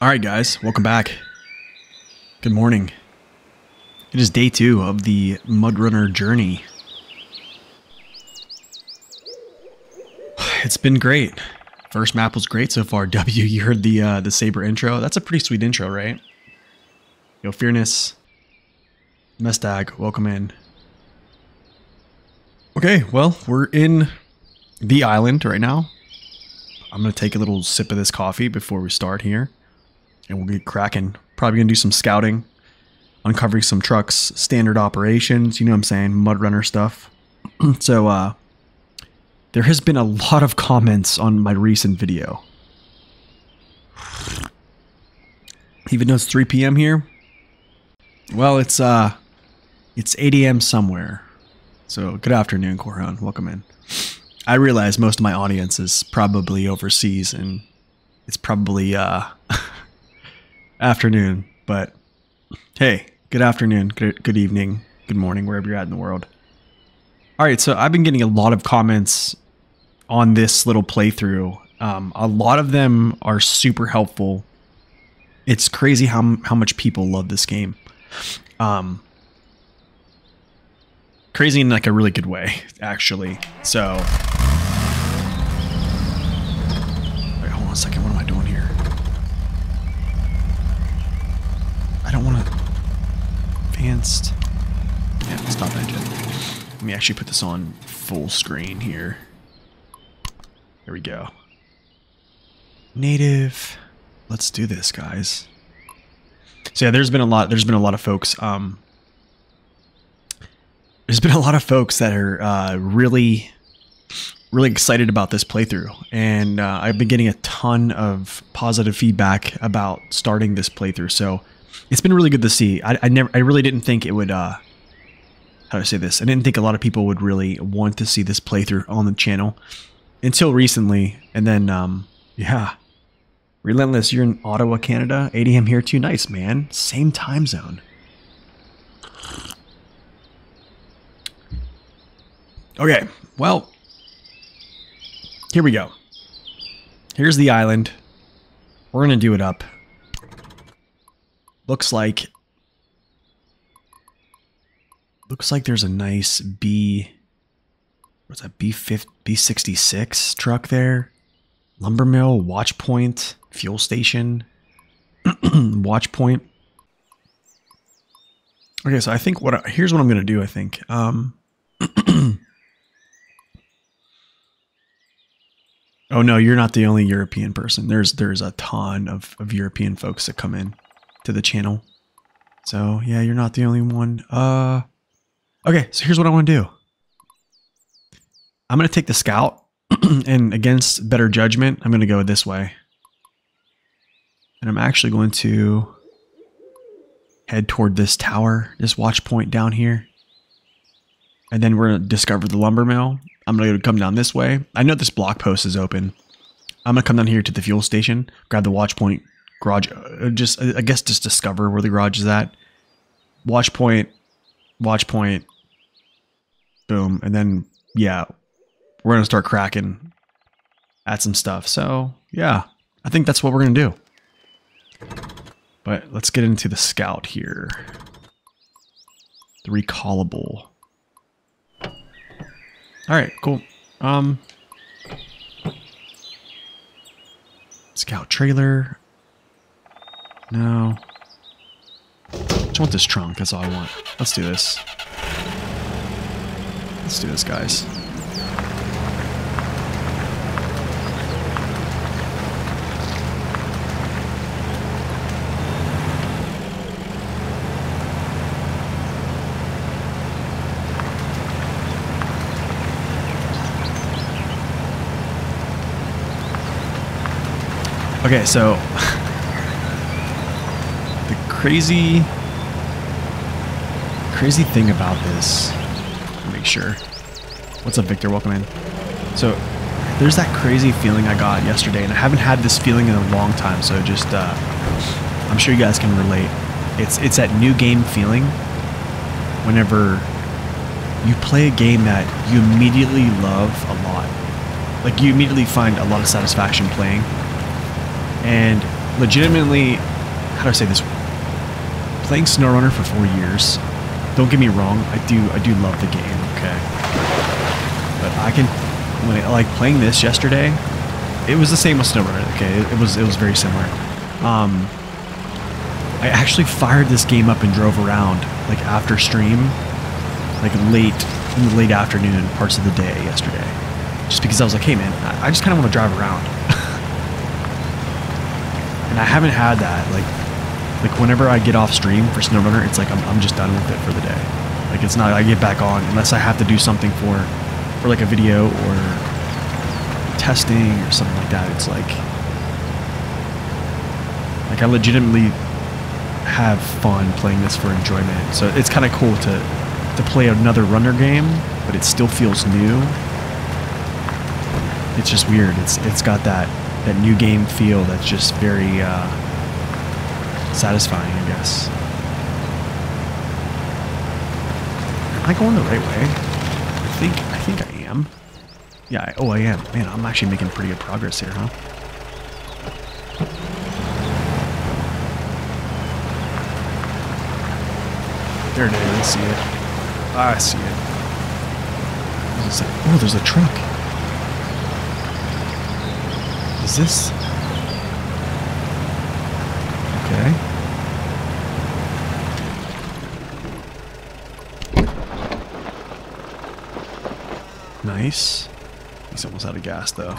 All right, guys, welcome back. Good morning. It is day two of the MudRunner journey. It's been great. First map was great so far. W, you heard the uh, the Saber intro. That's a pretty sweet intro, right? Yo, Fearness, Mestag, welcome in. Okay, well, we're in the island right now. I'm gonna take a little sip of this coffee before we start here, and we'll get cracking. Probably gonna do some scouting, uncovering some trucks, standard operations. You know what I'm saying, MudRunner stuff. so, uh, there has been a lot of comments on my recent video. Even though it's 3 p.m. here, well, it's uh, it's 8 a.m. somewhere. So, good afternoon, Corhan. Welcome in. I realize most of my audience is probably overseas and it's probably uh, afternoon, but hey, good afternoon, good, good evening, good morning, wherever you're at in the world. All right, so I've been getting a lot of comments on this little playthrough. Um, a lot of them are super helpful. It's crazy how how much people love this game. Um, crazy in like a really good way, actually. So, wait, hold on a second. What am I doing here? I don't want to advanced. Yeah, stop engine. Let me actually put this on full screen here. Here we go. Native. Let's do this, guys. So yeah, there's been a lot. There's been a lot of folks. Um, there's been a lot of folks that are uh, really, really excited about this playthrough, and uh, I've been getting a ton of positive feedback about starting this playthrough. So it's been really good to see. I, I never, I really didn't think it would. Uh, how do I say this? I didn't think a lot of people would really want to see this playthrough on the channel until recently, and then um, yeah, Relentless, you're in Ottawa, Canada. 8 a.m. here too. Nice, man. Same time zone. Okay, well, here we go. Here's the island. We're going to do it up. Looks like... Looks like there's a nice B... What's that? B50, B66 truck there. Lumber mill, watch point, fuel station, watch point. Okay, so I think what I, here's what I'm to do. I think. Um, oh no, you're not the only European person. There's there's a ton of, of European folks that come in to the channel. So yeah, you're not the only one. Uh, okay, so here's what I want to do. I'm going to take the scout and against better judgment, I'm going to go this way. And I'm actually going to head toward this tower, this watch point down here. And then we're going to discover the lumber mill. I'm going to come down this way. I know this block post is open. I'm going to come down here to the fuel station, grab the watch point garage, uh, just, I guess just discover where the garage is at. Watch point, watch point, boom. And then, yeah, we're to start cracking at some stuff. So, yeah, I think that's what we're to do. But let's get into the scout here. The recallable. All right, cool. Um, scout trailer. No. I Just want this trunk. That's all I want. Let's do this. Let's do this, guys. Okay, so crazy crazy thing about this, make sure. What's up, Victor? Welcome in. So there's that crazy feeling I got yesterday, and I haven't had this feeling in a long time. So just, uh, I'm sure you guys can relate. It's it's that new game feeling. Whenever you play a game that you immediately love a lot, like you immediately find a lot of satisfaction playing and legitimately, how do I say this? Playing SnowRunner for four years. Don't get me wrong, I do I do love the game. Okay, but I can when I, like playing this yesterday. It was the same with SnowRunner. Okay, it, it was it was very similar. Um, I actually fired this game up and drove around like after stream, like late in the late afternoon parts of the day yesterday, just because I was like, hey man, I, I just kind of want to drive around. and I haven't had that like like whenever I get off stream for SnowRunner, it's like I'm, I'm just done with it for the day. Like it's not I get back on unless I have to do something for for like a video or testing or something like that. It's like like I legitimately have fun playing this for enjoyment. So it's kind of cool to to play another runner game, but it still feels new. It's just weird. It's it's got that that new game feel that's just very uh, satisfying, I guess. Am I going the right way? I think I think I am. Yeah. I, oh, I am. Man, I'm actually making pretty good progress here, huh? There it is. I see it. Ah, I see it. Oh, there's a truck. Is this? Okay. Nice. He's almost out of gas, though.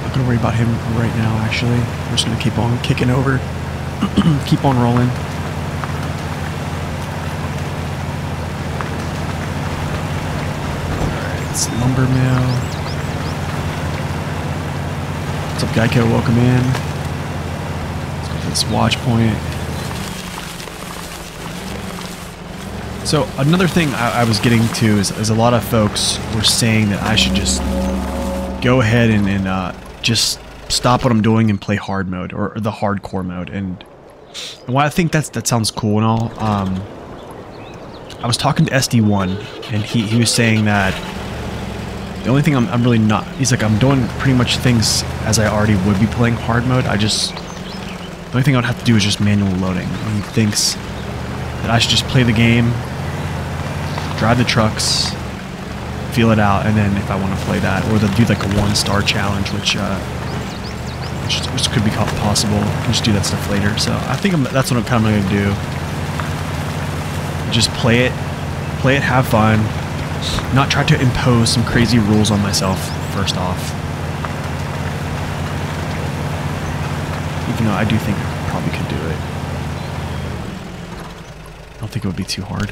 Not gonna worry about him right now, actually. I'm just gonna keep on kicking over. keep on rolling. Alright, it's lumber mill. What's up, Geico? Welcome in. Let's go to this watch point. So another thing I, I was getting to is, is, a lot of folks were saying that I should just go ahead and, and uh, just stop what I'm doing and play hard mode or, or the hardcore mode. And, and while I think that's that sounds cool and all, um, I was talking to SD1 and he, he was saying that the only thing I'm, I'm really not, he's like, I'm doing pretty much things as I already would be playing hard mode. I just, the only thing I would have to do is just manual loading. And he thinks that I should just play the game, drive the trucks, feel it out, and then if I want to play that, or they'll do like a one star challenge, which uh, which, which could be possible. I can just do that stuff later. So I think I'm, that's what I'm kind of going to do. Just play it, play it, have fun, not try to impose some crazy rules on myself. First off, even though I do think I probably could do it. I don't think it would be too hard.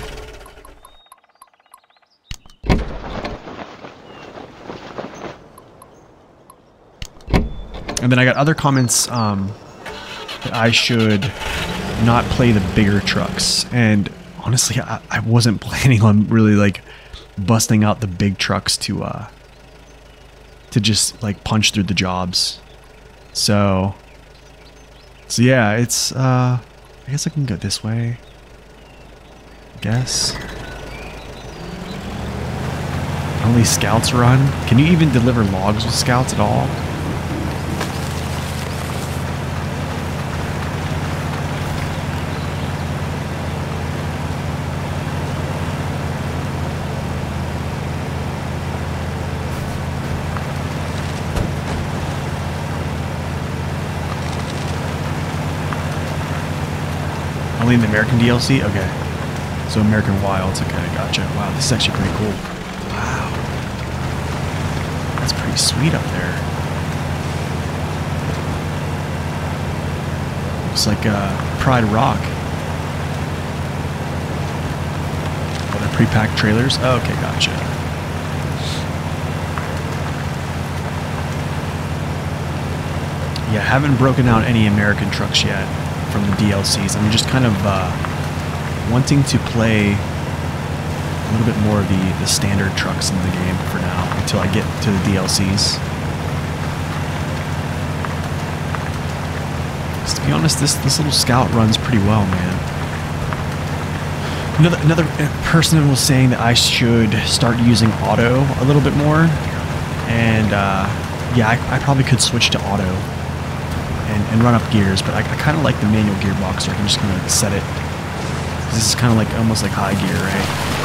And then I got other comments um, that I should not play the bigger trucks. And honestly, I, I wasn't planning on really like busting out the big trucks to uh, to just like punch through the jobs. So, so yeah, it's uh, I guess I can go this way. I guess. Only scouts run. Can you even deliver logs with scouts at all? Only in the American DLC? Okay. So American Wilds. Okay, gotcha. Wow, this is actually pretty cool. Wow. That's pretty sweet up there. Looks like uh, Pride Rock. They're pre-packed trailers? Oh, okay, gotcha. Yeah, haven't broken out any American trucks yet from the DLCs. I'm just kind of uh, wanting to play a little bit more of the, the standard trucks in the game for now until I get to the DLCs. To be honest, this, this little scout runs pretty well, man. Another, another person was saying that I should start using auto a little bit more. And uh, yeah, I, I, probably could switch to auto and, and run up gears, but I, I kind of like the manual gearbox, so I can just kind of set it. This is kind of like almost like high gear, right?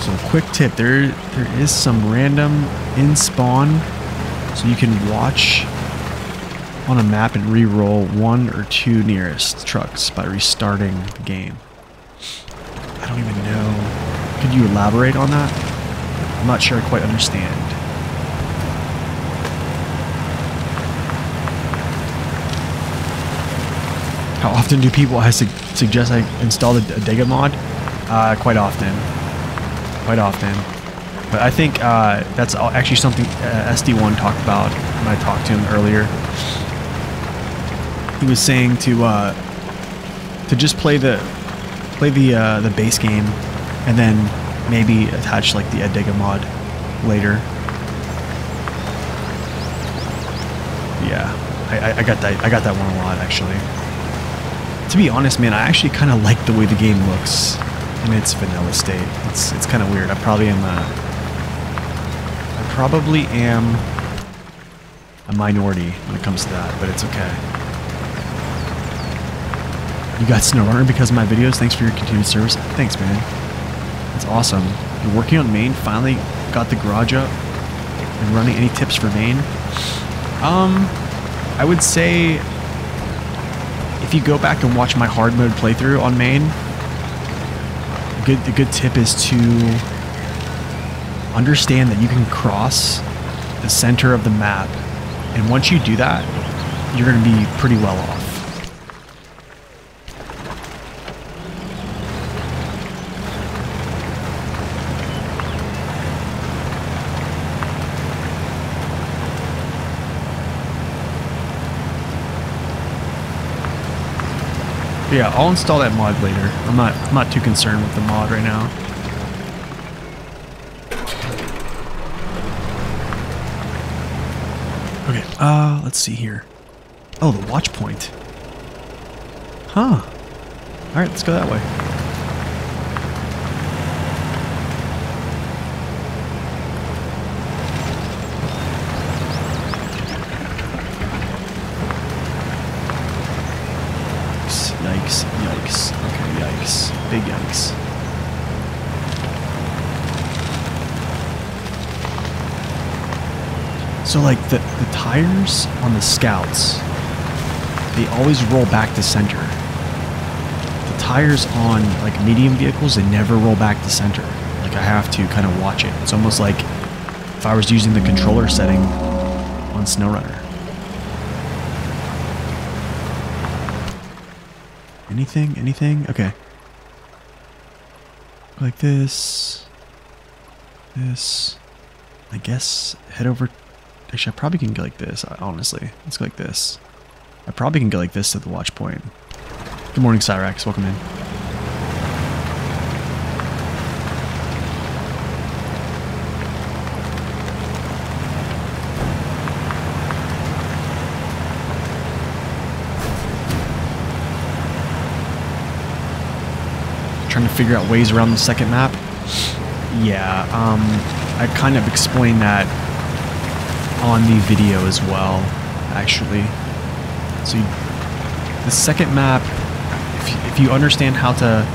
So quick tip there there is some random in spawn so you can watch on a map and re-roll one or two nearest trucks by restarting the game. I don't even know. Could you elaborate on that? I'm not sure I quite understand. How often do people I su suggest I install the Dega mod? Uh, quite often. Quite often. But I think uh, that's actually something uh, SD1 talked about when I talked to him earlier. He was saying to uh, to just play the play the uh, the base game and then maybe attach like the Eddiga mod later. Yeah, I, I got that I got that one a lot actually. To be honest, man, I actually kind of like the way the game looks in its vanilla state. It's it's kind of weird. I probably am a I probably am a minority when it comes to that, but it's okay. You got SnowRunner because of my videos. Thanks for your continued service. Thanks, man. That's awesome. You're working on Maine. Finally got the garage up and running. Any tips for Maine? Um, I would say if you go back and watch my hard mode playthrough on Maine, good the good tip is to understand that you can cross the center of the map and once you do that you're going to be pretty well off yeah, I'll install that mod later. I'm not I'm not too concerned with the mod right now. Okay, uh, let's see here. Oh, the watch point. Huh. Alright, let's go that way. Like the, the tires on the Scouts, they always roll back to center. The tires on like medium vehicles, they never roll back to center. Like I have to kind of watch it. It's almost like if I was using the controller setting on SnowRunner. Anything? Anything? Okay. Like this. This. I guess head over Actually, I probably can go like this, honestly. Let's go like this. I probably can go like this to the watch point. Good morning, Cyrax. Welcome in. Trying to figure out ways around the second map. Yeah, um, I kind of explained that on the video as well, actually. So you, the second map, if you, if you understand how to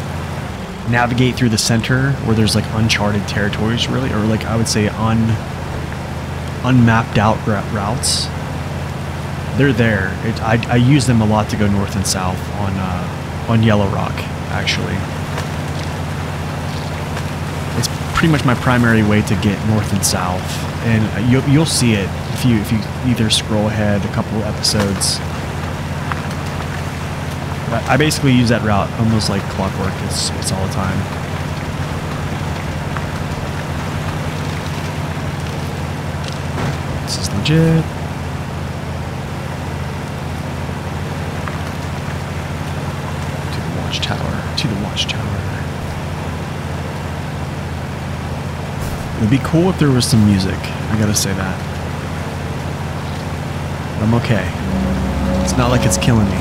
navigate through the center where there's like uncharted territories really, or like I would say un unmapped out routes, they're there. It, I, I use them a lot to go north and south on uh, on Yellow Rock, actually. It's pretty much my primary way to get north and south and you'll, you'll see it if you if you either scroll ahead a couple episodes. I basically use that route almost like clockwork. It's it's all the time. This is legit. To the watchtower. To the watchtower. It'd be cool if there was some music. I gotta say that. I'm okay. It's not like it's killing me.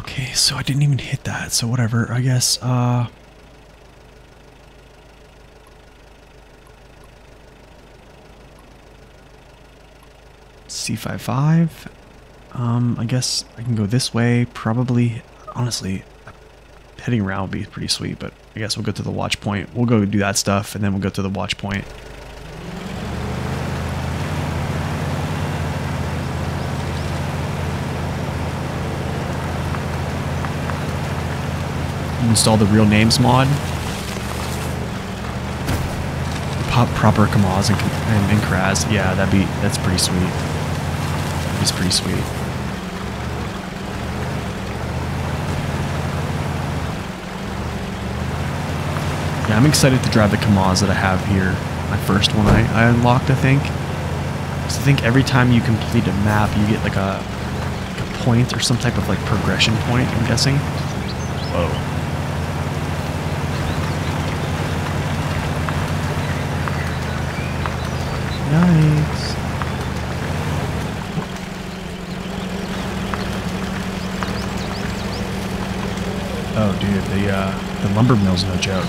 Okay, so I didn't even hit that, so whatever. I guess, uh... C55. Um, I guess I can go this way. Probably, honestly, heading around would be pretty sweet, but I guess we'll go to the watch point. We'll go do that stuff, and then we'll go to the watch point. Install the real names mod. Pop proper Kamaz and, and, and Kraz. Yeah, that'd be that's pretty sweet. It's pretty sweet. Yeah, I'm excited to drive the Kamaz that I have here. My first one I, I unlocked, I think. So I think every time you complete a map, you get like a, like a point or some type of like progression point, I'm guessing. Whoa. Nice. Oh, dude, the uh, the lumber mill's no joke.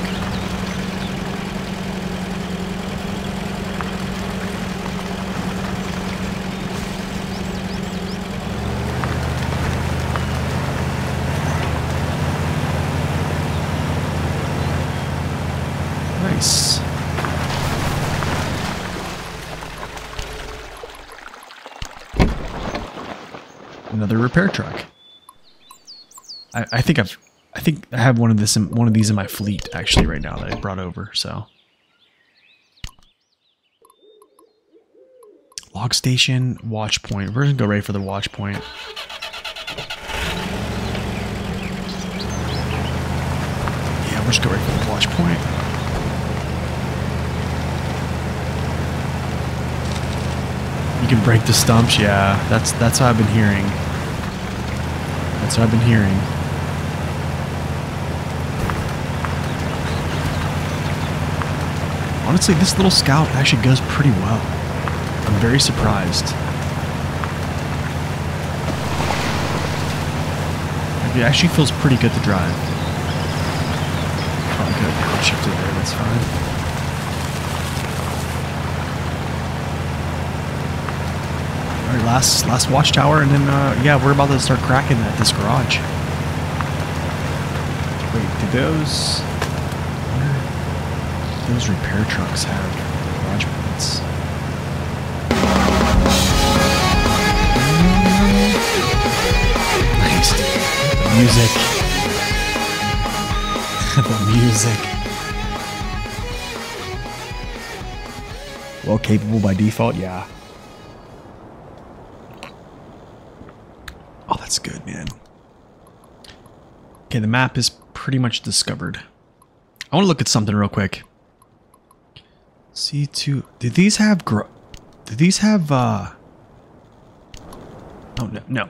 Nice. Another repair truck. I, I think I've I think I have one of this in, one of these in my fleet actually right now that I brought over, so. Log station, watch point. We're gonna go right for the watch point. Yeah, we'll just go for the watch point. You can break the stumps, yeah. That's that's what I've been hearing. That's what I've been hearing. Honestly, this little scout actually goes pretty well. I'm very surprised. It actually feels pretty good to drive. Could have shifted there, that's fine. Last last watchtower, and then uh, yeah, we're about to start cracking at this garage. Wait, did those those repair trucks have garage points? Nice, music. the music. Well capable by default, yeah. Oh, that's good, man. Okay, the map is pretty much discovered. I want to look at something real quick. C2. Did these have gro Did these have uh Oh no, no.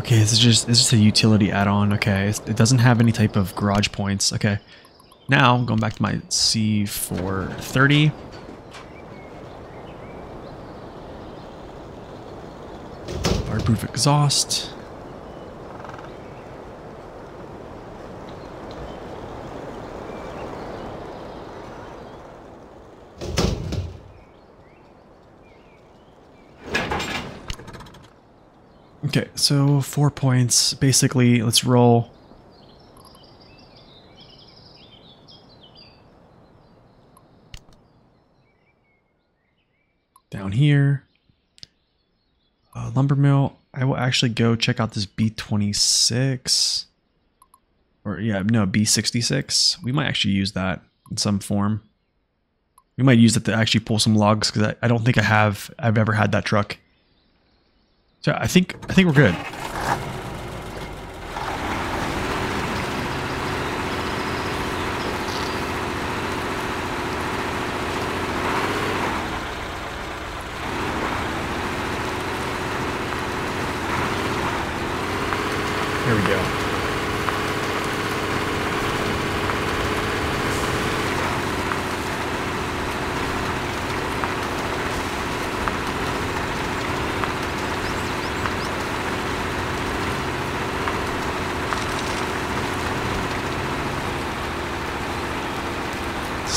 Okay, this is just this is a utility add-on. Okay, it doesn't have any type of garage points. Okay. Now, going back to my C430. Fireproof exhaust. Okay, so four points. Basically, let's roll. Down here. Uh, lumber mill. I will actually go check out this B26. Or, yeah, no, B66. We might actually use that in some form. We might use it to actually pull some logs because I, I don't think I have, I've ever had that truck. So I think I think we're good.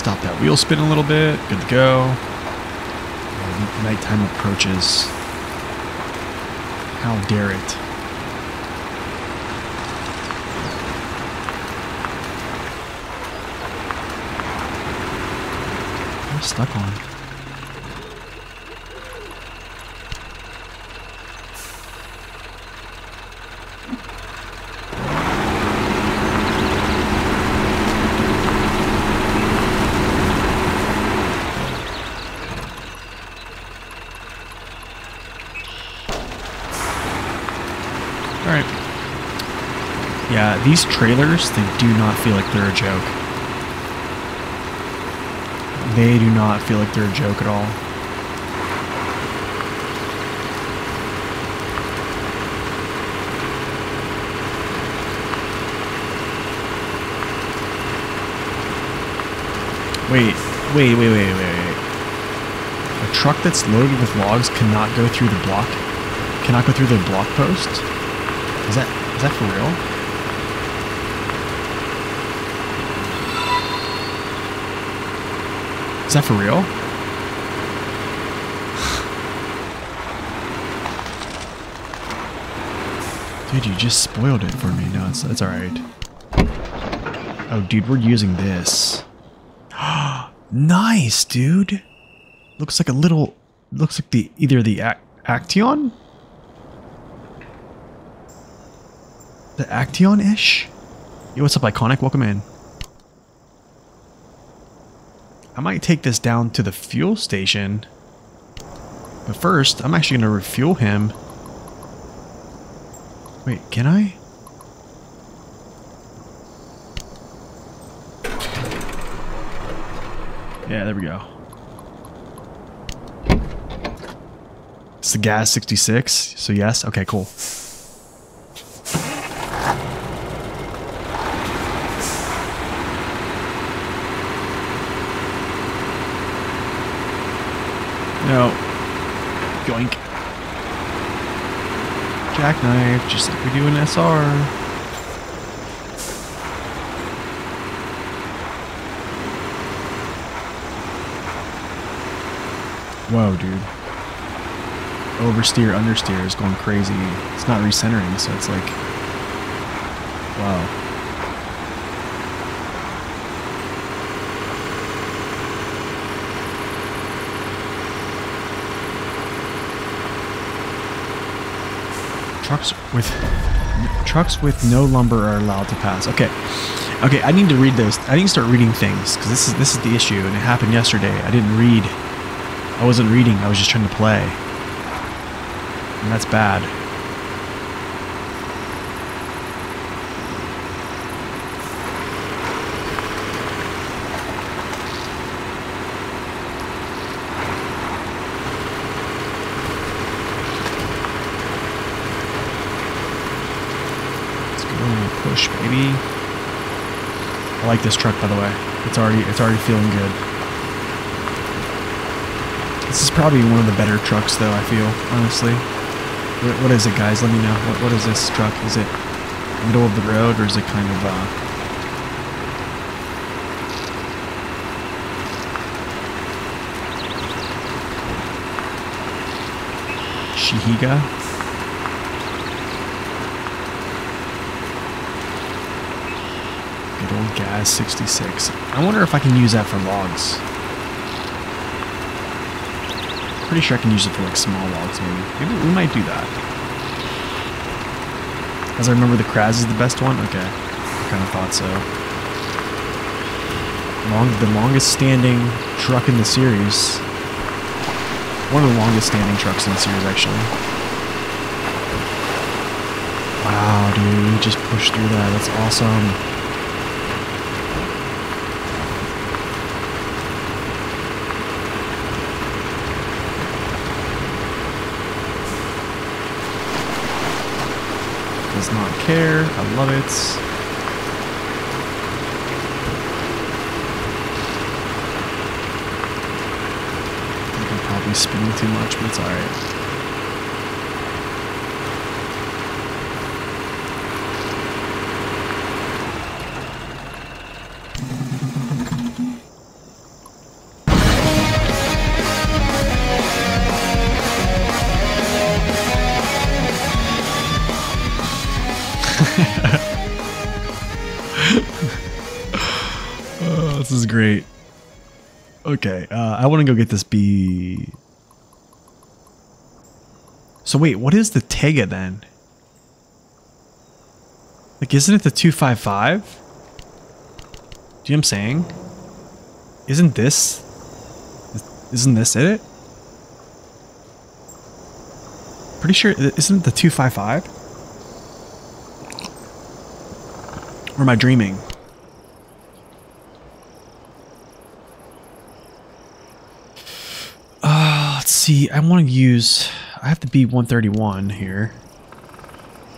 Stop that wheel spin a little bit. Good to go. And nighttime approaches. How dare it? I'm stuck on. Alright. These trailers, they do not feel like they're a joke. They do not feel like they're a joke at all. Wait, wait, wait, wait, wait, wait. A truck that's loaded with logs cannot go through the block? Cannot go through the block post? Is that is that for real? Is that for real? Dude, you just spoiled it for me. No, it's, it's alright. Oh, dude, we're using this. nice, dude. Looks like a little... Looks like the either the Ac Action? The Acteon-ish? Yo, what's up, Iconic? Welcome in. I might take this down to the fuel station. But first, I'm actually going to refuel him. Wait, can I? Yeah, there we go. It's the GAZ 66, so yes. Okay, cool. No. Yoink. Jackknife, just like we do in SR. Whoa, dude. Oversteer, understeer is going crazy. It's not recentering, so it's like... Wow. Trucks with trucks with no lumber are allowed to pass. Okay, okay. I need to read those. I need to start reading things because this is this is the issue, and it happened yesterday. I didn't read. I wasn't reading. I was just trying to play, and that's bad. Let's go push, baby. I like this truck, by the way. It's already it's already feeling good. This is probably one of the better trucks, though. I feel honestly. What, what is it, guys? Let me know. What what is this truck? Is it middle of the road, or is it kind of uh? Shishiga? Good old GAZ 66. I wonder if I can use that for logs. Pretty sure I can use it for like small logs maybe. Maybe we might do that. As I remember the Kraz is the best one? Okay. I kind of thought so. Long, the longest standing truck in the series. One of the longest standing trucks in the series actually. Wow, dude, we just pushed through that. That's awesome. Does not care. I love it. I think I'm probably spinning too much, but it's alright. Okay, uh, I want to go get this bee. So wait, what is the Tega then? Like, isn't it the 255? Do you know what I'm saying? Isn't this... Isn't this it? Pretty sure, isn't it the 255? Or am I dreaming? Uh, let's see, I want to use... I have to be 131 here.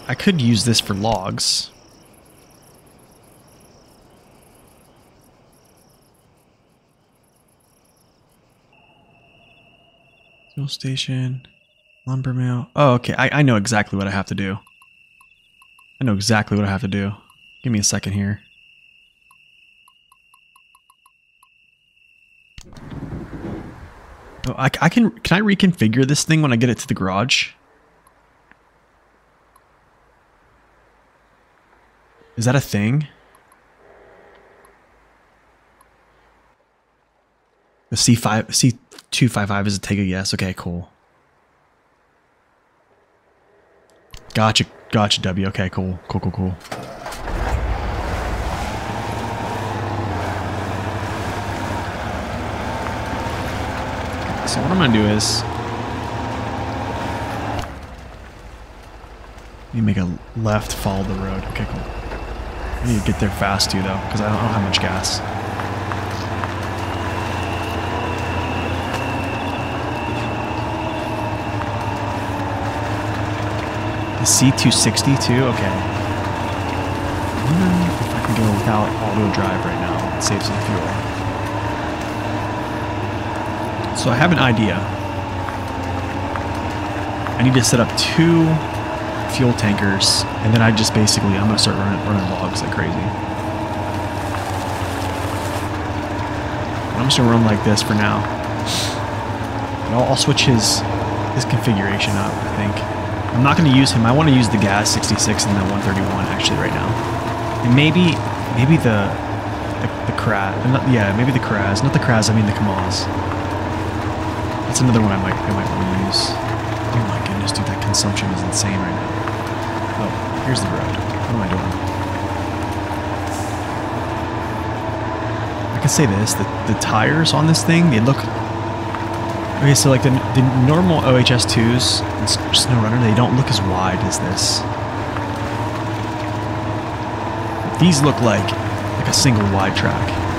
I could use this for logs. Fuel station, lumber mill. Oh, okay. I, I know exactly what I have to do. I know exactly what I have to do. Give me a second here. Oh, I, I can can I reconfigure this thing when I get it to the garage? Is that a thing? The C5 C255 is a take a yes. Okay, cool. Gotcha. Gotcha, W. Okay, cool. Cool, cool, cool. So what I'm gonna do is you make a left, follow the road. Okay, cool. I need to get there fast too, though, because I don't have much gas. The C260 too? Okay. I wonder if I can go without auto drive right now. It saves some fuel. So I have an idea. I need to set up two fuel tankers, and then I just basically, I'm going to start running, running logs like crazy. I'm just going to run like this for now. I'll, I'll switch his, his configuration up, I think. I'm not going to use him. I want to use the GAZ 66 and the 131 actually right now. And maybe, maybe the, the, the Kraz, yeah, maybe the Kraz, not the Kraz, I mean the Kamaz. That's another one I might I might want to use. Oh my goodness, dude, that consumption is insane right now. Oh, here's the road. What am I doing? I can say this, the, the tires on this thing, they look... Okay, so like the, the normal OHS2s and SnowRunner, they don't look as wide as this. These look like like a single wide track.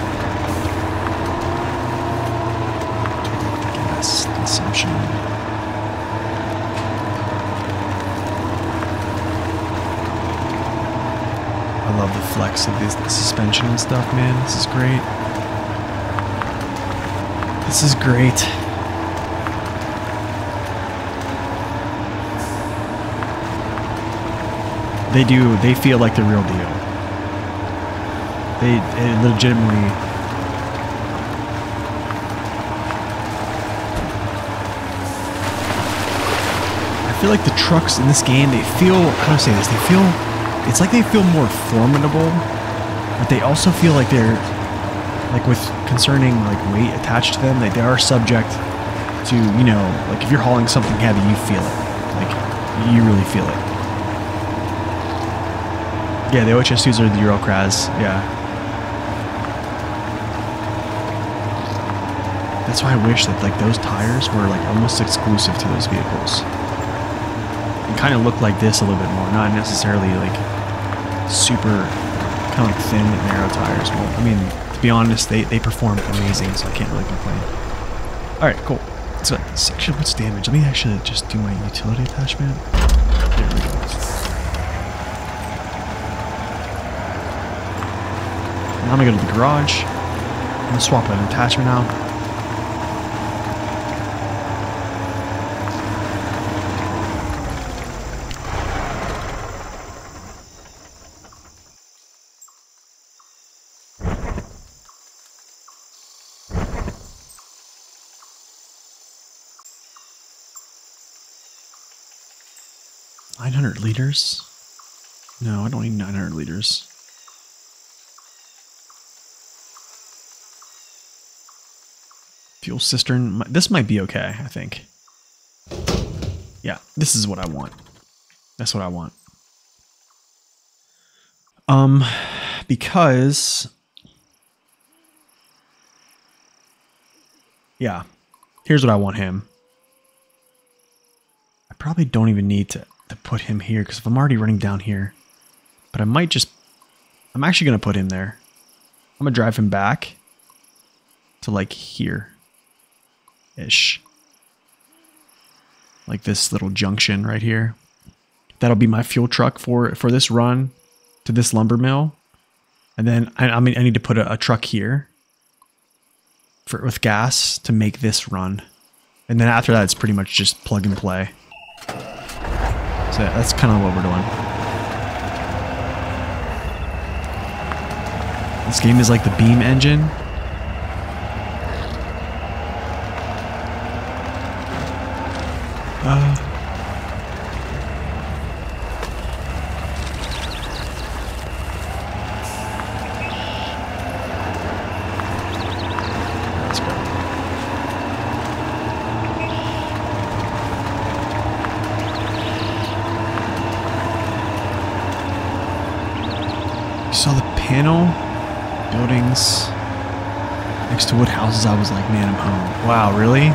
consumption. I love the flex of this, suspension and stuff, man. This is great. This is great. They do, they feel like the real deal. They, legitimately I feel like the trucks in this game, they feel, how do I say this? They feel, it's like they feel more formidable, but they also feel like they're, like with concerning like weight attached to them, they, they are subject to, you know, like if you're hauling something heavy, you feel it. Like, you really feel it. Yeah, the OHS2s are the Eurokraz, yeah. That's why I wish that like those tires were like almost exclusive to those vehicles And kind of look like this a little bit more, not necessarily like super kind of like thin narrow tires. Well, I mean, to be honest, they, they perform amazing, so I can't really complain. Alright, cool. So, section what's damage? Let me actually just do my utility attachment. There we go. Now I'm gonna go to the garage. I'm gonna swap an attachment out. 900 liters? No, I don't need 900 liters. Fuel cistern. This might be okay, I think. Yeah, this is what I want. That's what I want. Um, because... Yeah, here's what I want him. I probably don't even need to, to put him here, because if I'm already running down here... But I might just... I'm actually going to put him there. I'm going to drive him back to like here ish. Like this little junction right here. That'll be my fuel truck for for this run to this lumber mill. And then I, I mean I need to put a, a truck here for with gas to make this run. And then after that it's pretty much just plug and play. So that's kind of what we're doing. This game is like the BeamNG Uh. Let's go. You saw the panel buildings next to wood houses. I was like, man, I'm home. Wow, really?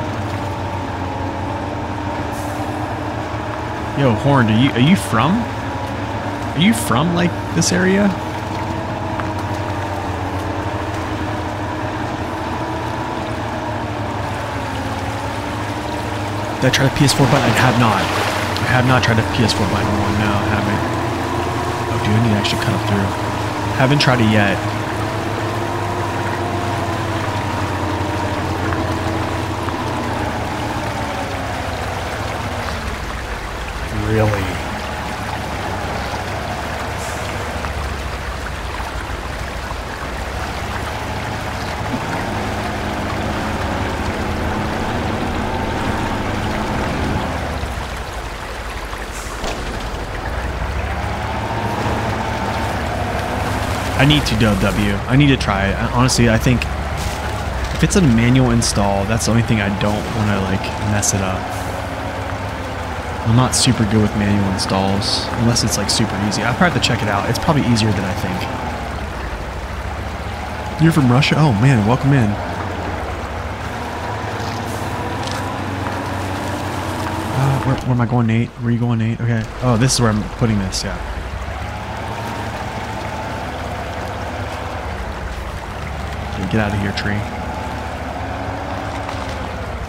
Yo, Horn, are you are you from? Are you from like this area? Did I try the PS4 button? I have not. I have not tried the PS4 button. No, I haven't. Oh, dude, I need to actually cut up through. Haven't tried it yet. really. I need to do W. I need to try it. Honestly, I think if it's a manual install, that's the only thing I don't want to like mess it up. I'm not super good with manual installs, unless it's like super easy. I probably have to check it out. It's probably easier than I think. You're from Russia? Oh man, welcome in. Uh, where, where am I going, Nate? Where are you going, Nate? Okay. Oh, this is where I'm putting this, yeah. Get out of here, tree.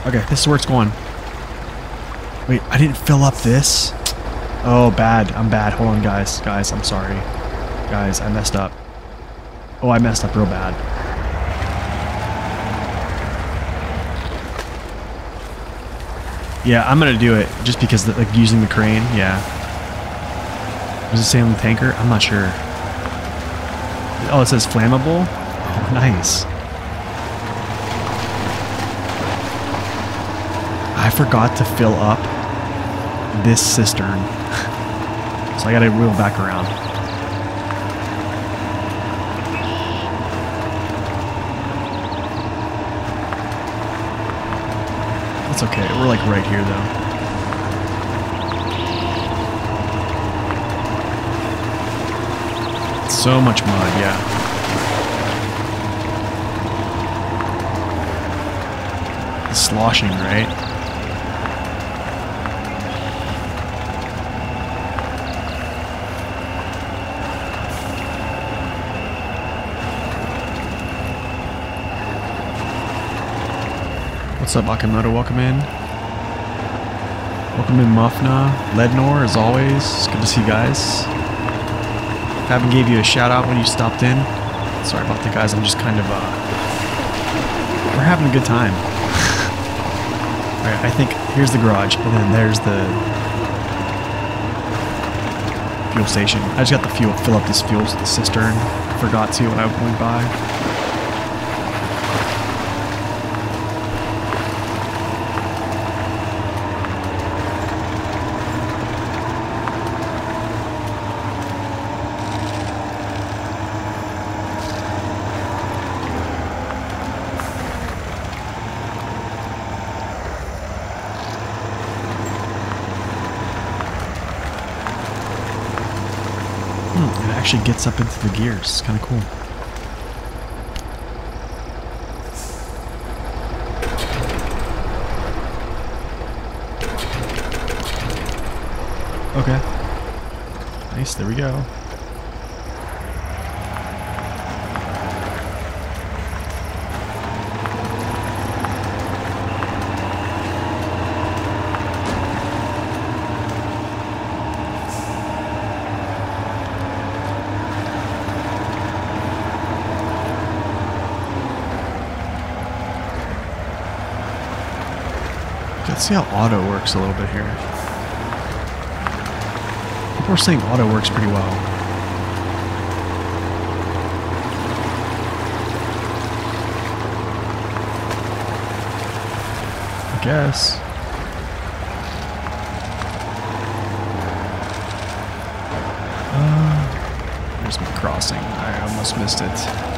Okay, this is where it's going. Wait, I didn't fill up this? Oh, bad. I'm bad. Hold on, guys. Guys, I'm sorry. Guys, I messed up. Oh, I messed up real bad. Yeah, I'm gonna do it just because, the, like, using the crane. Yeah. Does it on the tanker? I'm not sure. Oh, it says flammable. Oh, nice. I forgot to fill up this cistern. so I gotta wheel back around. That's okay. We're like right here though. So much mud, yeah. sloshing, right? What's up, Akamoto? Welcome in. Welcome in, Muffna. Lednor, as always. It's good to see you guys. Haven't gave you a shout out when you stopped in. Sorry about the guys. I'm just kind of, uh... We're having a good time. Alright, I think here's the garage, and then there's the fuel station. I just got the fuel, fill up this fuel the cistern. Forgot to when I went by. Actually gets up into the gears. It's kind of cool. Okay. Nice, there we go. Let's see how auto works a little bit here. People are saying auto works pretty well. I guess. Uh, there's my crossing. I almost missed it.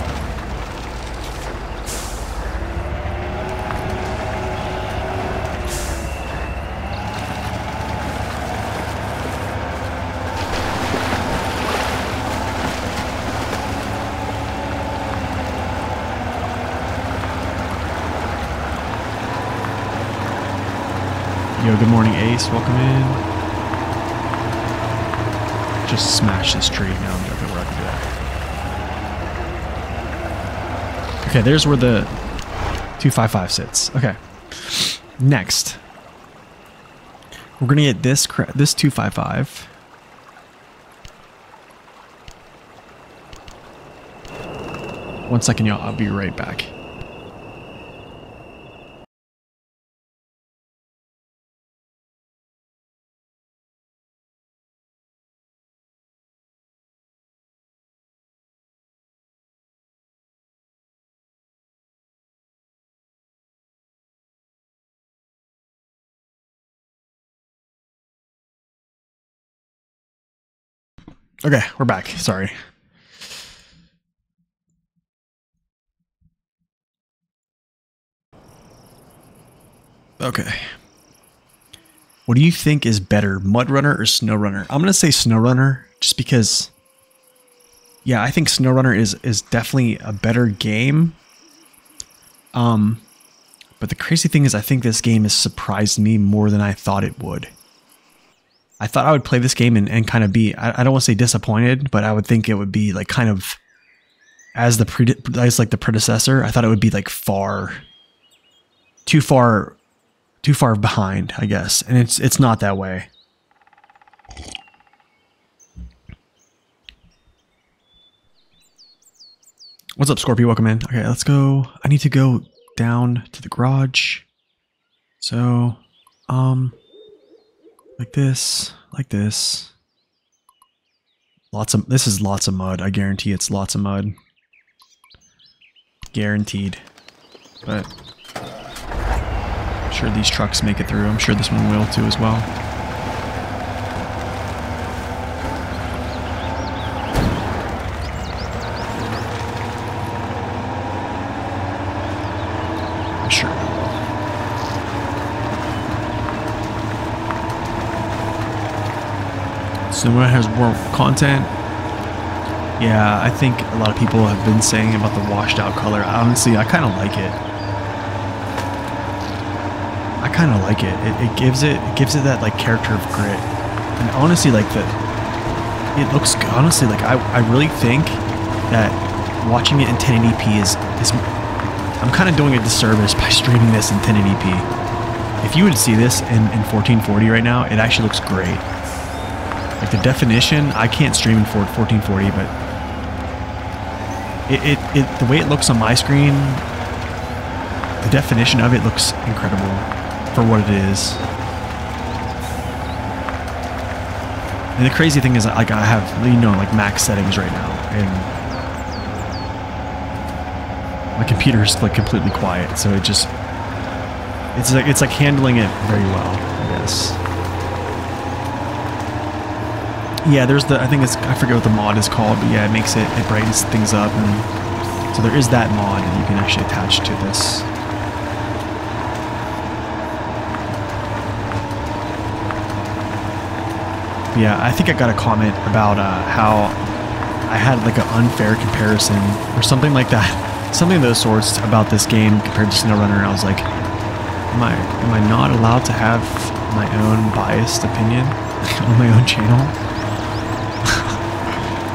Yo, good morning, Ace. Welcome in. Just smash this tree. No, I'm joking. We're not gonna do that. Okay, there's where the 255 sits. Okay. Next. We're gonna get this this 255. One second, y'all. I'll be right back. Okay, we're back. Sorry. Okay. What do you think is better, Mud Runner or Snow Runner? I'm gonna say Snow Runner, just because. Yeah, I think Snow Runner is is definitely a better game. Um, but the crazy thing is, I think this game has surprised me more than I thought it would. I thought I would play this game and, and kind of be, I, I don't want to say disappointed, but I would think it would be like kind of as the pre, as like the predecessor. I thought it would be like far, too far, too far behind, I guess. And it's, it's not that way. What's up, Scorpio? Welcome in. Okay, let's go. I need to go down to the garage. So, um, like this, like this. Lots of, this is lots of mud. I guarantee it's lots of mud. Guaranteed. But, I'm sure these trucks make it through. I'm sure this one will too as well. Cinema has more content. Yeah, I think a lot of people have been saying about the washed out color. Honestly, I kind of like it. I kind of like it. it. It gives it it gives it that like character of grit. And honestly, like the it looks honestly like I I really think that watching it in 1080p is is I'm kind of doing a disservice by streaming this in 1080p. If you would see this in, in 1440 right now, it actually looks great. Like the definition, I can't stream in 1440, but it, it, it the way it looks on my screen, the definition of it looks incredible for what it is. And the crazy thing is, like, I have, you know, like max settings right now, and my computer is like completely quiet, so it just, it's like, it's like handling it very well, I guess. Yeah, there's the, I think it's, I forget what the mod is called, but yeah, it makes it, it brightens things up. And so there is that mod that you can actually attach to this. yeah, I think I got a comment about uh, how I had like an unfair comparison or something like that. Something of those sorts about this game compared to SnowRunner. I was like, am I am I not allowed to have my own biased opinion on my own channel?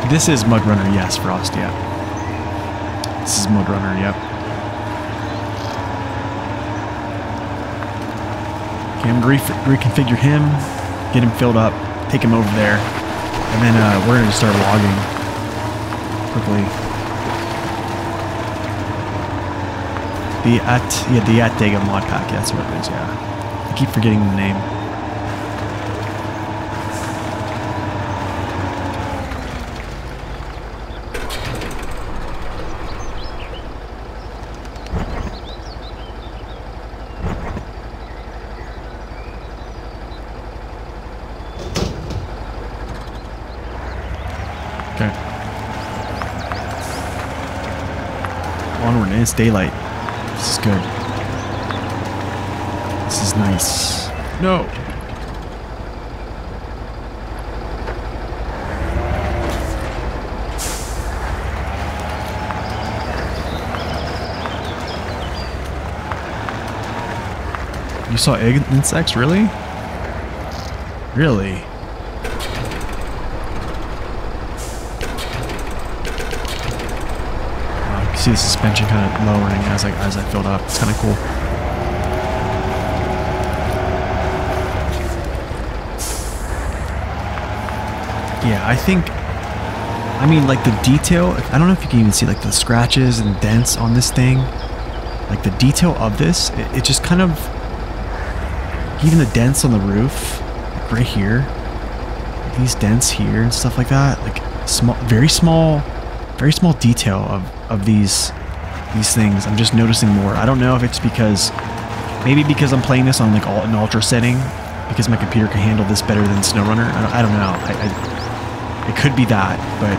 This is MudRunner, yes, Frost, yeah. This is MudRunner, yep. Okay, I'm re reconfigure him, get him filled up, take him over there, and then uh, we're gonna start logging quickly. The at yeah the at mod pack, yeah, that's what it is, yeah. I keep forgetting the name. Okay. Onward, and it's daylight. This is good. This is nice. No. You saw egg insects, really? Really? Uh, you can see the suspension kind of lowering as I as I filled up. It's kind of cool. Yeah, I think. I mean, like the detail. I don't know if you can even see like the scratches and dents on this thing. Like the detail of this, it, it just kind of. Even the dents on the roof, like right here, like these dents here and stuff like that, like small, very small very small detail of, of these these things. I'm just noticing more. I don't know if it's because maybe because I'm playing this on like all an ultra setting because my computer can handle this better than SnowRunner. I don't, I don't know. I, I, it could be that, but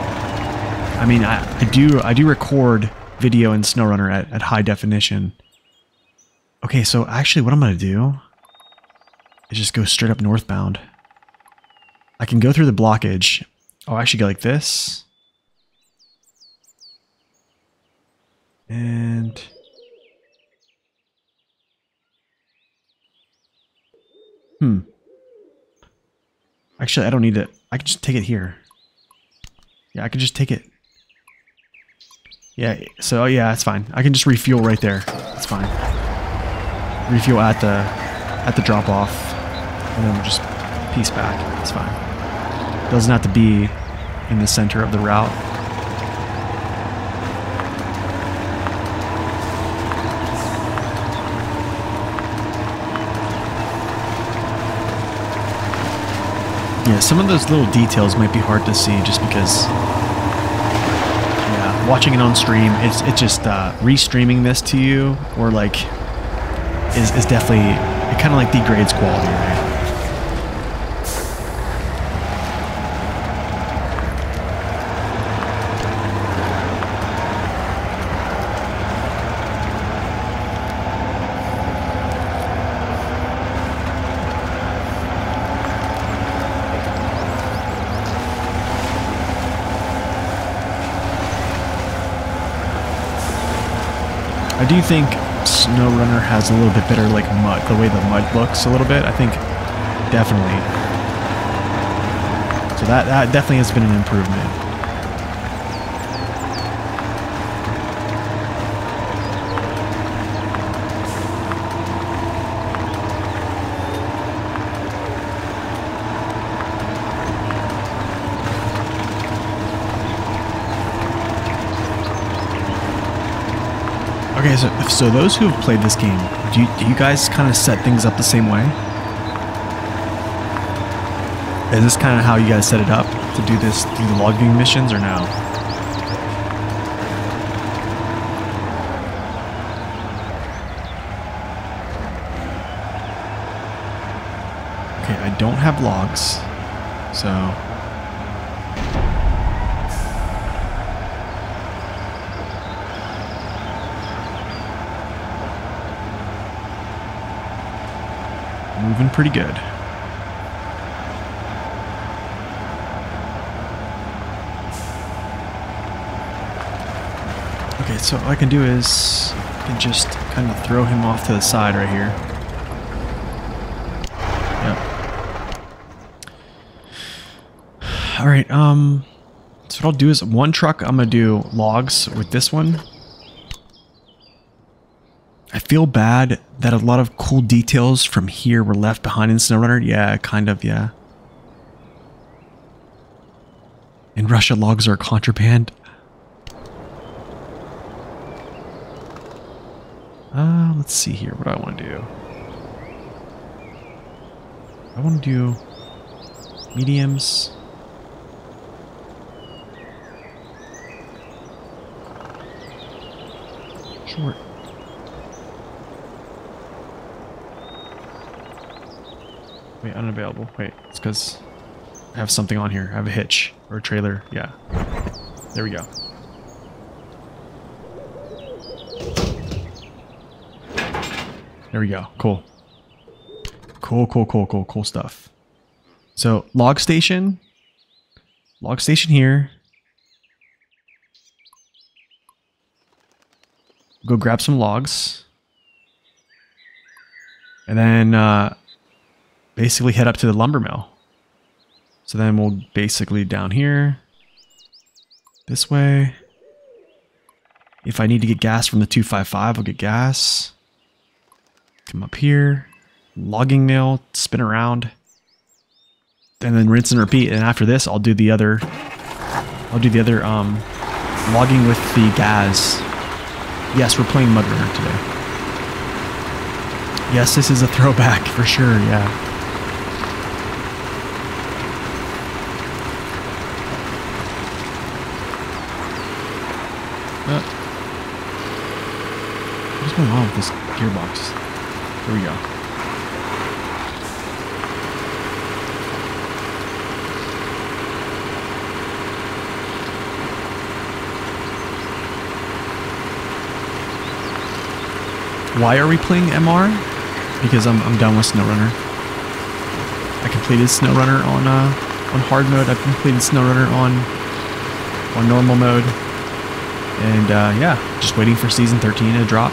I mean, I, I do I do record video in SnowRunner at, at high definition. Okay, so actually, what I'm gonna do is just go straight up northbound. I can go through the blockage. Oh, I actually go like this. And hmm. Actually, I don't need it. I can just take it here. Yeah, I can just take it. Yeah, so yeah, it's fine. I can just refuel right there. It's fine. Refuel at the at the drop off, and then we'll just piece back. It's fine. Doesn't have to be in the center of the route. Yeah, some of those little details might be hard to see just because. Yeah, watching it on stream, it's it just uh, restreaming this to you or like is is definitely it kind of like degrades quality, right? Think SnowRunner has a little bit better like mud, the way the mud looks a little bit. I think definitely. So that that definitely has been an improvement. Okay, so so those who have played this game, do you, do you guys kind of set things up the same way? Is this kind of how you guys set it up to do this, through the logging missions, or no? Okay, I don't have logs, so moving pretty good. Okay, so all I can do is I can just kind of throw him off to the side right here. Yep. All right, um, so what I'll do is one truck, I'm gonna do logs with this one. Feel bad that a lot of cool details from here were left behind in SnowRunner. Yeah, kind of, yeah. In Russia, logs are contraband. Uh, let's see here. What I want to do? I want to do mediums. Short. Wait, unavailable. Wait, it's because I have something on here. I have a hitch or a trailer. Yeah. There we go. There we go. Cool. Cool, cool, cool, cool, cool stuff. So, log station. Log station here. Go grab some logs. And then uh, basically head up to the lumber mill. So then we'll basically down here. This way. If I need to get gas from the 255, I'll get gas. Come up here, logging mill, spin around, and then rinse and repeat. And after this, I'll do the other, I'll do the other um, logging with the gas. Yes, we're playing Mud Runner today. Yes, this is a throwback for sure, yeah. Uh, what's going on with this gearbox? Here we go. Why are we playing MR? Because I'm, I'm done with SnowRunner. I completed SnowRunner on uh, on hard mode. I've completed SnowRunner on on normal mode. And uh, yeah, just waiting for season 13 to drop.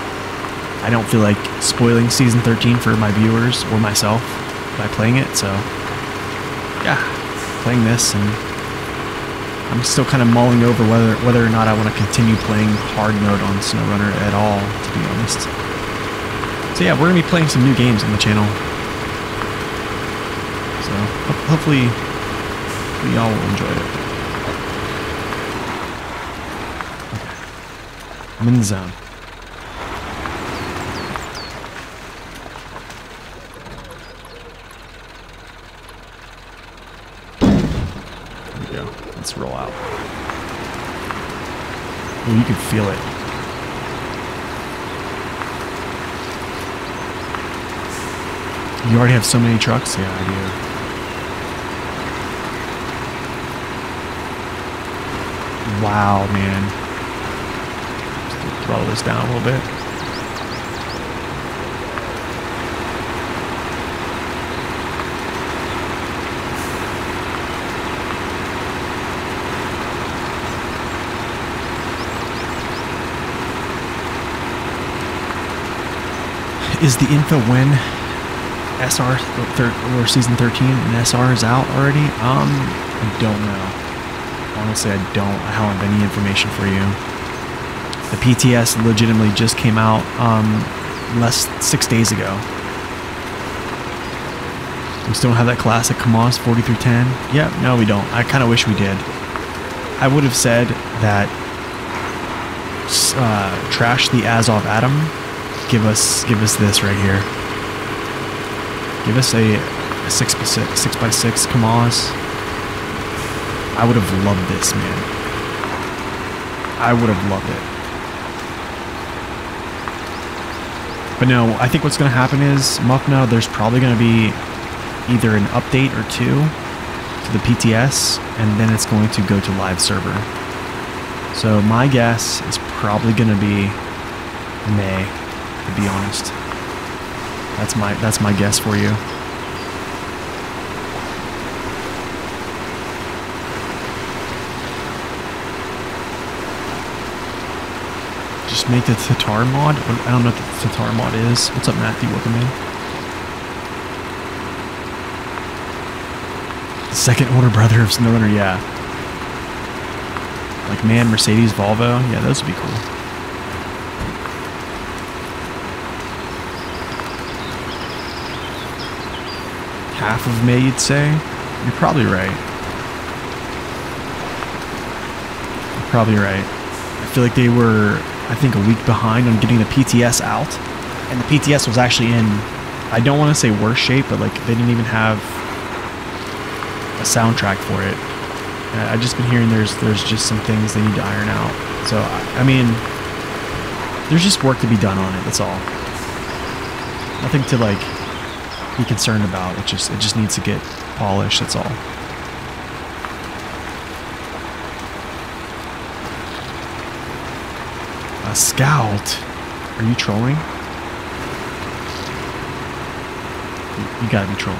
I don't feel like spoiling season 13 for my viewers or myself by playing it, so yeah, playing this and I'm still kind of mulling over whether whether or not I want to continue playing hard mode on SnowRunner at all, to be honest. So yeah, we're to be playing some new games on the channel. So ho hopefully we all will enjoy it. In zone. Let's roll out. Oh, you can feel it. You already have so many trucks? Yeah, I do. Wow, man. Throw this down a little bit. is the info when SR or season 13 and SR is out already? Um, I don't know. Honestly, I don't. I don't have any information for you. The PTS legitimately just came out um, less six days ago. We still don't have that classic KAMAZ 4310. Yeah, no, we don't. I kind of wish we did. I would have said that uh, trash the Azov Atom give us give us this right here. Give us a, a six by six six by six KAMAZ. I would have loved this, man. I would have loved it. But no, I think what's going to happen is, Muffna, there's probably going to be either an update or two to the PTS, and then it's going to go to live server. So my guess is probably going to be May to be honest. That's my that's my guess for you. Just make the Tatar mod. I don't know what the Tatar mod is. What's up, Matthew? Welcome in. Second order brother of SnowRunner, yeah. Like man, Mercedes, Volvo. Yeah, those would be cool. Half of May, you'd say? You're probably right. You're probably right. I feel like they were, I think, a week behind on getting the PTS out. And the PTS was actually in, I don't want to say worse shape, but like they didn't even have a soundtrack for it. I've just been hearing there's there's just some things they need to iron out. So I mean, there's just work to be done on it. That's all. Nothing to like be concerned about. It just it just needs to get polished. That's all. A scout? Are you trolling? You, gotta be trolling.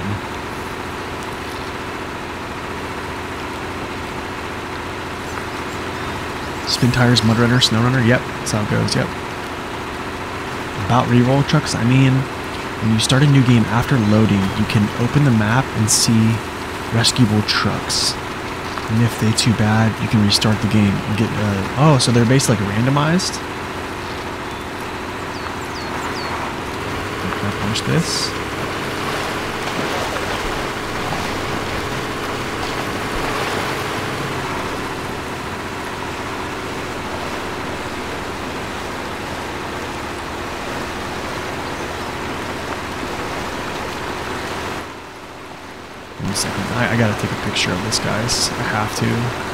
Spintires, mud runner, snow runner. Yep, that's how it goes. Yep. About reroll trucks. I mean, when you start a new game after loading, you can open the map and see rescuable trucks. And if they too bad, you can restart the game and get. Uh, oh, so they're basically like randomized. Can I punch this? I, I gotta take a picture of this, guys. I have to.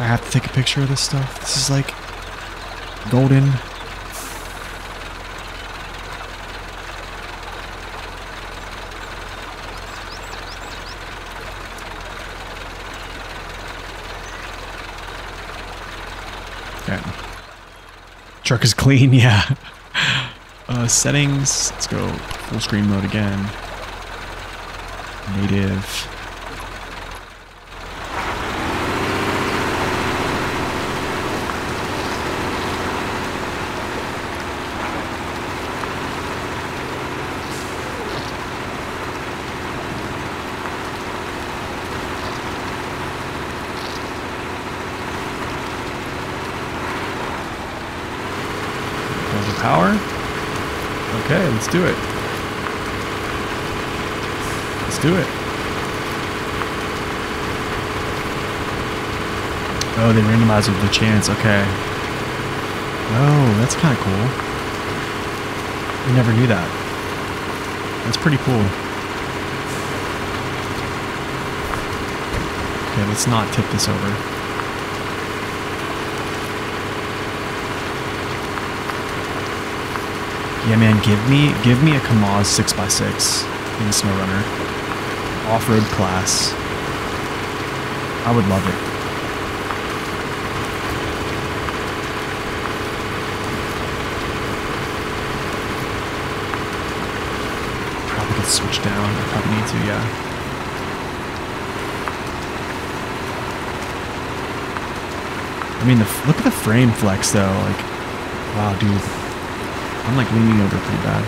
I have to take a picture of this stuff. This is like golden. Okay. Truck is clean, yeah. Uh, settings, let's go full screen mode again. Native. Let's do it. Let's do it. Oh, they randomize with the chance. Okay. Oh, that's kind of cool. I never knew that. That's pretty cool. Okay, let's not tip this over. Yeah, man, give me give me a Kamaz 6x6 in SnowRunner. Off-road class. I would love it. Switch down. I probably need to, yeah. I mean, the, look at the frame flex though. Like, wow, dude. I'm like leaning over pretty bad.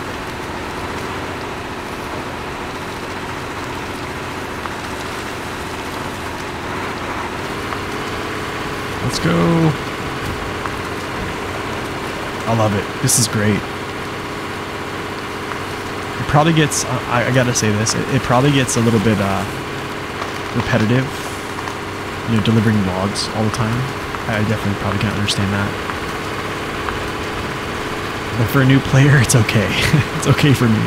Let's go. I love it. This is great. It probably gets, I, I gotta say this, it, it, probably gets a little bit uh, repetitive, you know, delivering logs all the time. I definitely probably can't understand that. But for a new player, it's okay. it's okay for me.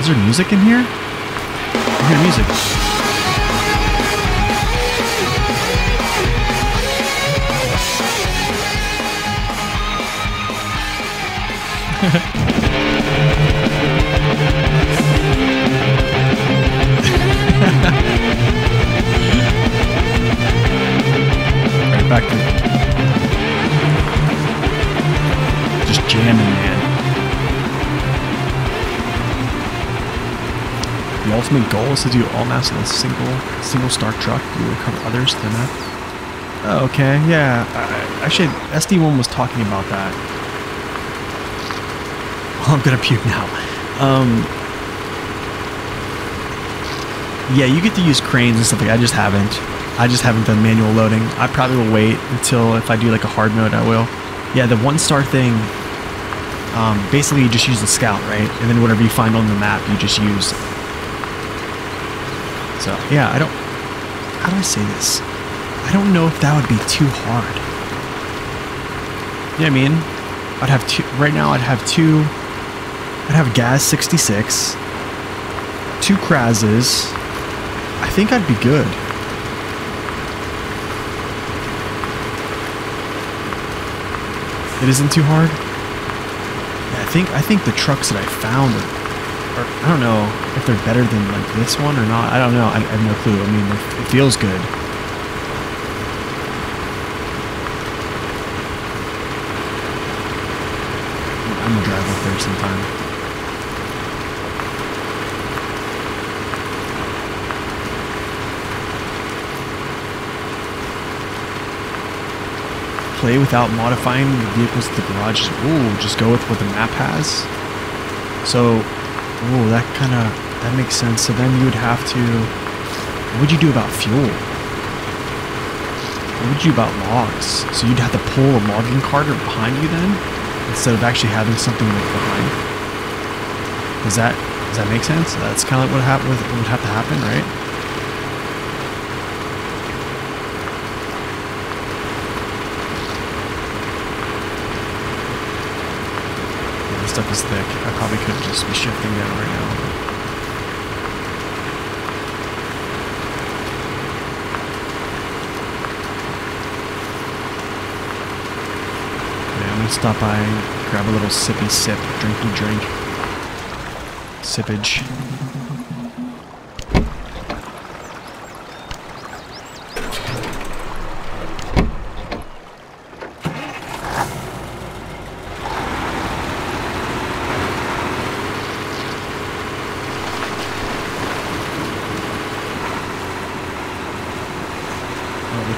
Is there music in here? I hear music. right back to jamming, man. The ultimate goal is to do all maps in a single single star truck. You recover others to the map. Okay, yeah. I, actually, SD1 was talking about that. Well, I'm gonna puke now. Um, yeah, you get to use cranes and stuff like that. I just haven't. I just haven't done manual loading. I probably will wait until if I do like a hard mode, I will. Yeah, the one star thing, um, basically you just use the scout, right? And then whatever you find on the map, you just use. So, yeah, I don't... How do I say this? I don't know if that would be too hard. You know what I mean? I'd have two... Right now, I'd have two... I'd have GAZ 66, two Krazes. I think I'd be good. It isn't too hard. I think I think the trucks that I found are, are, I don't know if they're better than like this one or not. I don't know. I, I have no clue. I mean, it, it feels good. I'm gonna drive up there sometime. Play without modifying the vehicles at the garage. Ooh, just go with what the map has. So, ooh, that kind of, that makes sense. So then you would have to, what would you do about fuel? What would you do about logs? So you'd have to pull a logging carter behind you then? Instead of actually having something like behind. Does that, does that make sense? That's kind of what, what would have to happen, right? Stuff is thick. I probably could just be shifting down right now. Okay, I'm gonna stop by, grab a little sippy sip, drinky drink. Sippage.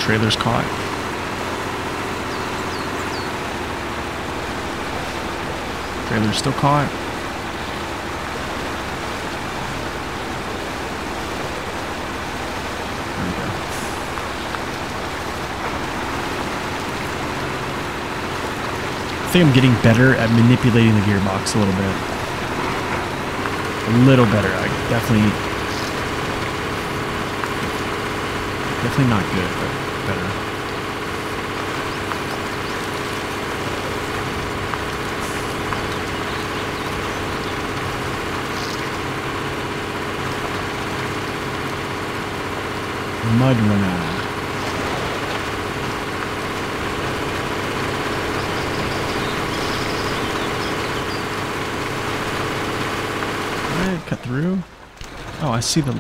Trailer's caught. Trailer's still caught. I think I'm getting better at manipulating the gearbox a little bit. A little better. I definitely definitely not good, but better. MudRunner. cut through. Oh, I see the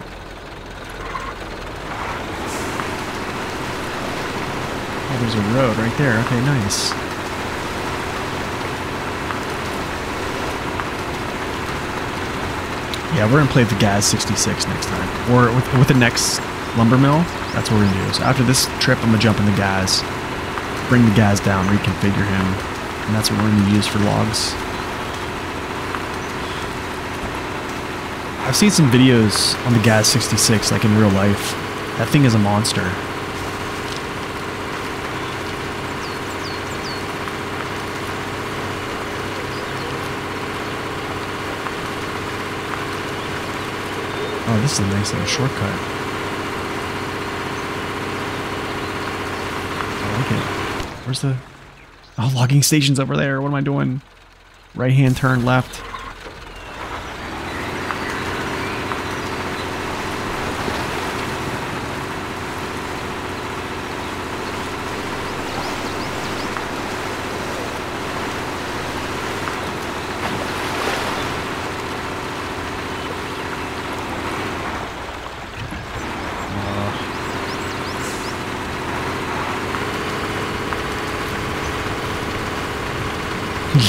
there's a road right there. Okay, nice. Yeah, we're gonna play the GAZ 66 next time, or with, with the next lumber mill. That's what we're gonna do. So after this trip, I'm gonna jump in the Gaz, bring the Gaz down, reconfigure him, and that's what we're gonna use for logs. I've seen some videos on the GAZ 66, like in real life. That thing is a monster. This is a nice little shortcut. I like it. Where's the... Oh, logging station's over there. What am I doing? Right hand turn left.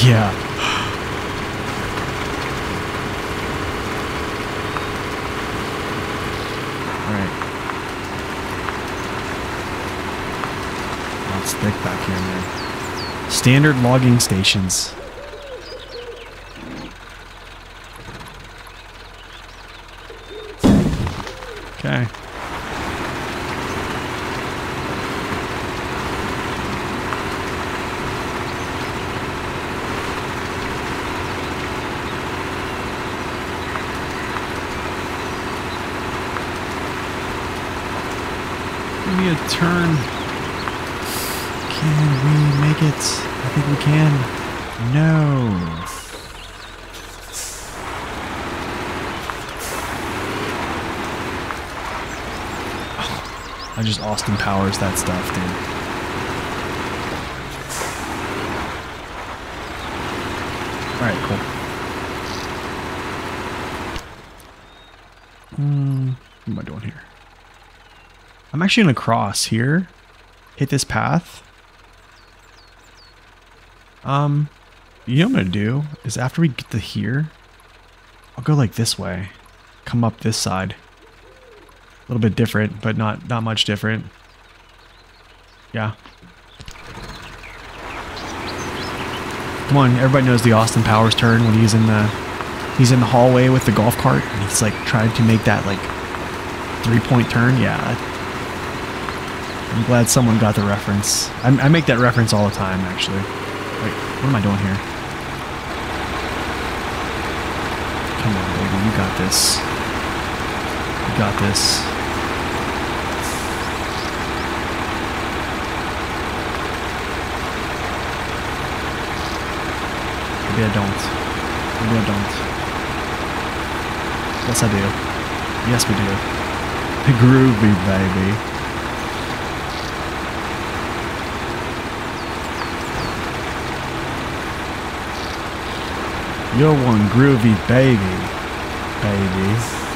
Yeah. Alright. It's thick back here, man. Standard logging stations. Okay. Give me a turn. Can we make it? I think we can. No. I just Austin Powers that stuff, dude. Alright, cool. Hmm, what am I doing here? I'm actually gonna cross here, hit this path. Um, you know what I'm gonna do is after we get to here, I'll go like this way, come up this side. A little bit different, but not not much different. Yeah. Come on, everybody knows the Austin Powers turn when he's in the he's in the hallway with the golf cart and he's like trying to make that like three point turn. Yeah. I'm glad someone got the reference. I, I make that reference all the time, actually. Wait, what am I doing here? Come on, baby, you got this. You got this. Don't. Maybe I don't. Yes, I do. Yes, we do. The groovy, baby. You're one groovy baby, baby.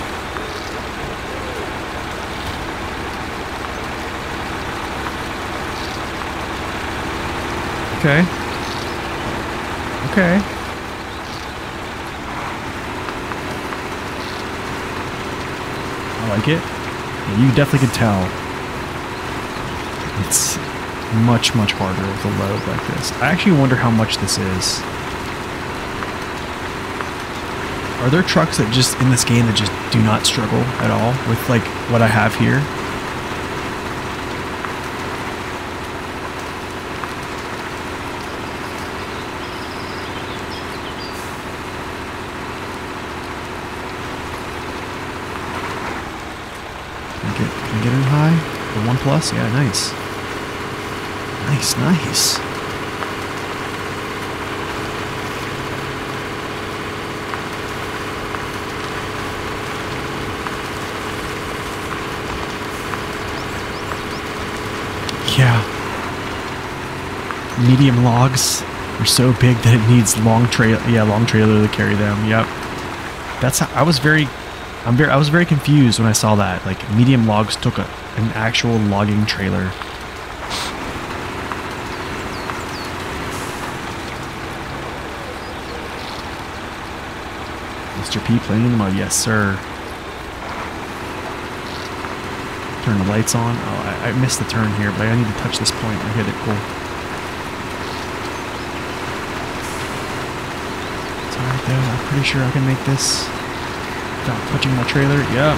Okay. Okay. I like it. Yeah, you definitely can tell. It's much, much harder with a load like this. I actually wonder how much this is. Are there trucks that just in this game that just do not struggle at all with like what I have here? Can I get, can get in high? The one plus? Yeah, nice. Nice, nice. Yeah. Medium logs are so big that it needs long trail. Yeah, long trailer to carry them. Yep. That's how I was very. I'm very. I was very confused when I saw that. Like medium logs took a, an actual logging trailer. Mr. P playing in the mud. Yes, sir. Turn the lights on. Oh, I, I missed the turn here, but I need to touch this point. I hit it. Cool. It's alright though. I'm pretty sure I can make this touching my trailer. Yep.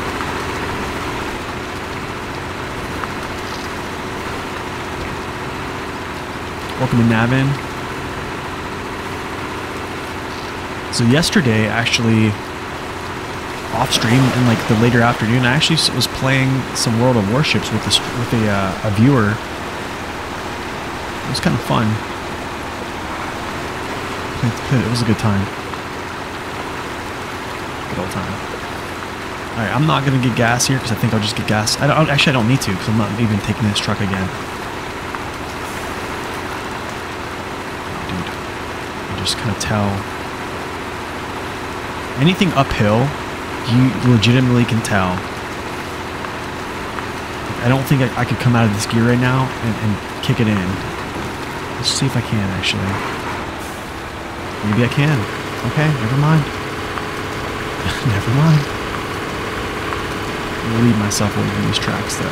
Welcome to Navin. So yesterday, actually, off stream in like the later afternoon, I actually was playing some World of Warships with a, with a, uh, a viewer. It was kind of fun. It was a good time. Good time. All right, I'm not gonna get gas here because I think I'll just get gas. I don't actually I don't need to because I'm not even taking this truck again. Dude, I just kind of tell. Anything uphill you legitimately can tell. I don't think I, I could come out of this gear right now and, and, kick it in. Let's see if I can actually. Maybe I can. Okay, never mind. never mind. I'll leave myself away from these tracks though.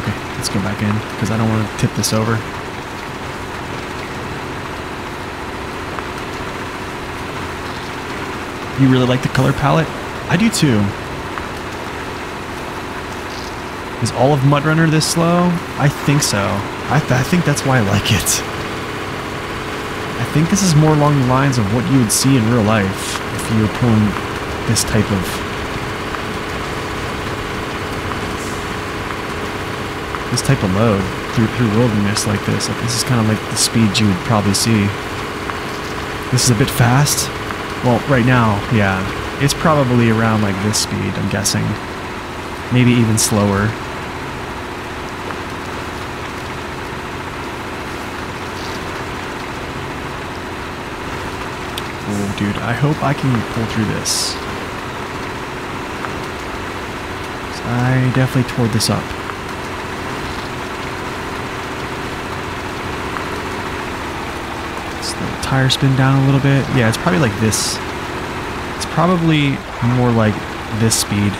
Okay, let's go back in because I don't want to tip this over. You really like the color palette? I do too. Is all of MudRunner this slow? I think so. I, th I think that's why I like it. I think this is more along the lines of what you would see in real life if you were pulling this type of this type of load through through wilderness like this. Like this is kind of like the speed you would probably see. This is a bit fast. Well, right now, yeah, it's probably around like this speed. I'm guessing, maybe even slower. Oh, dude, I hope I can pull through this. I definitely tore this up. Tire spin down a little bit. Yeah, it's probably like this. It's probably more like this speed.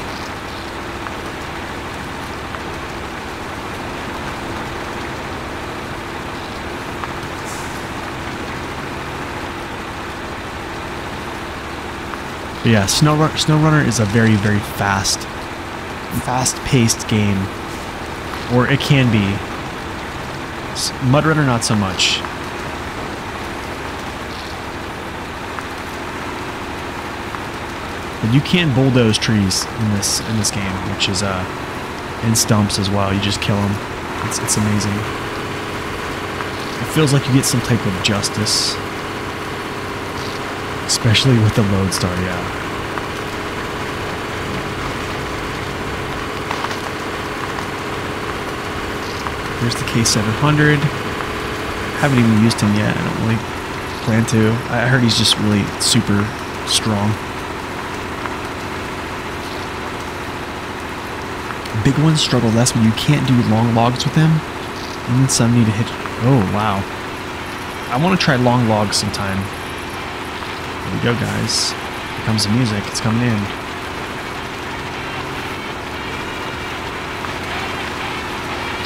But yeah, Snow snow runner is a very, very fast, fast-paced game, or it can be. MudRunner, not so much. But you can bulldoze trees in this in this game, which is uh, in stumps as well. You just kill them. It's it's amazing. It feels like you get some type of justice Especially with the Lodestar, yeah. Here's the K700. Haven't even used him yet. I don't really plan to. I heard he's just really super strong. Big ones struggle less, when you can't do long logs with them. And some need to hit. Oh, wow. I want to try long logs sometime. Here we go, guys. Here comes the music. It's coming in.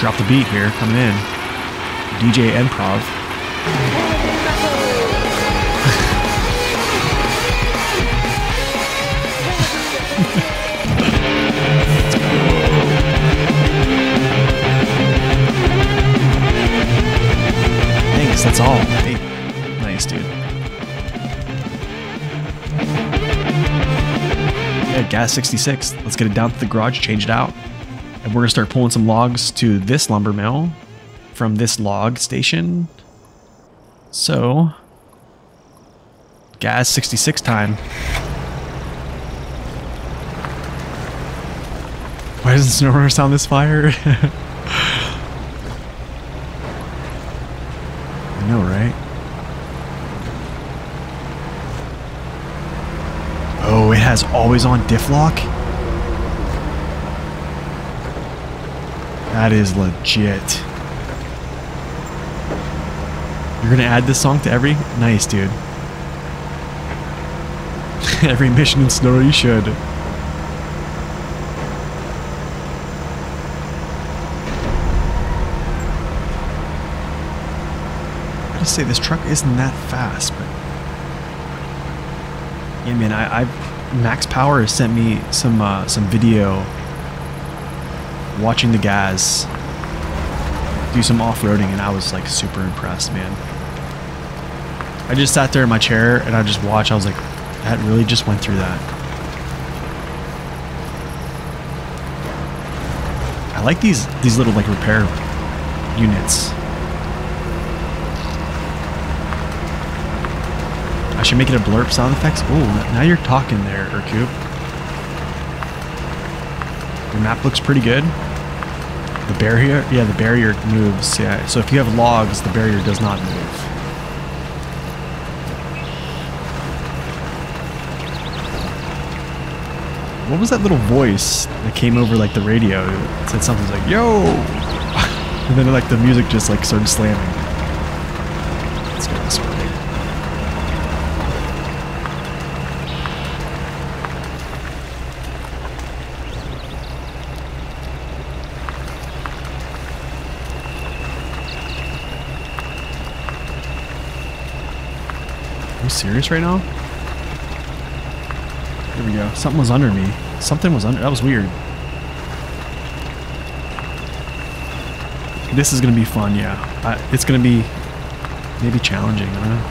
Drop the beat here. Coming in. DJ Improv. Thanks, that's all. Yeah, GAZ 66. Let's get it down to the garage, change it out. And we're going to start pulling some logs to this lumber mill from this log station. So, GAZ 66 time. Why doesn't SnowRunner sound this fire? I know, right? Oh, it has always on diff lock? That is legit. You're gonna add this song to every? Nice, dude. every mission in Snow, you should. I say this truck isn't that fast, but yeah, man, I, I Max Power has sent me some uh, some video watching the guys do some off-roading, and I was like super impressed, man. I just sat there in my chair and I just watched. I was like, that really just went through that. I like these these little like repair units. I should make it a blurb sound effects. Ooh, now you're talking there, Ercoup. Your map looks pretty good. The barrier, yeah, the barrier moves. Yeah, so if you have logs, the barrier does not move. What was that little voice that came over like the radio? It said something like, "Yo." And then like the music just like started slamming. Let's go this way. Are you serious right now? Here we go. Something was under me. Something was under. That was weird. This is gonna be fun, yeah. I, it's gonna be maybe challenging. I don't know.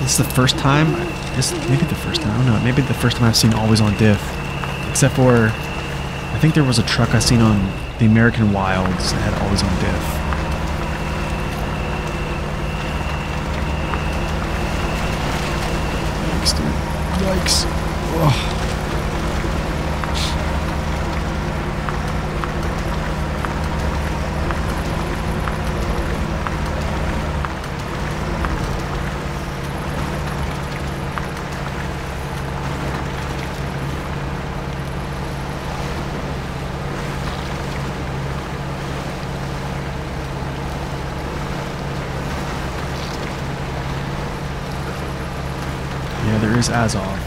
This is the first time. This maybe the first time. I don't know. Maybe the first time I've seen Always on Diff, except for I think there was a truck I seen on the American Wilds that had Always on death. Yikes, dude. Yikes. Ugh. There is Azov.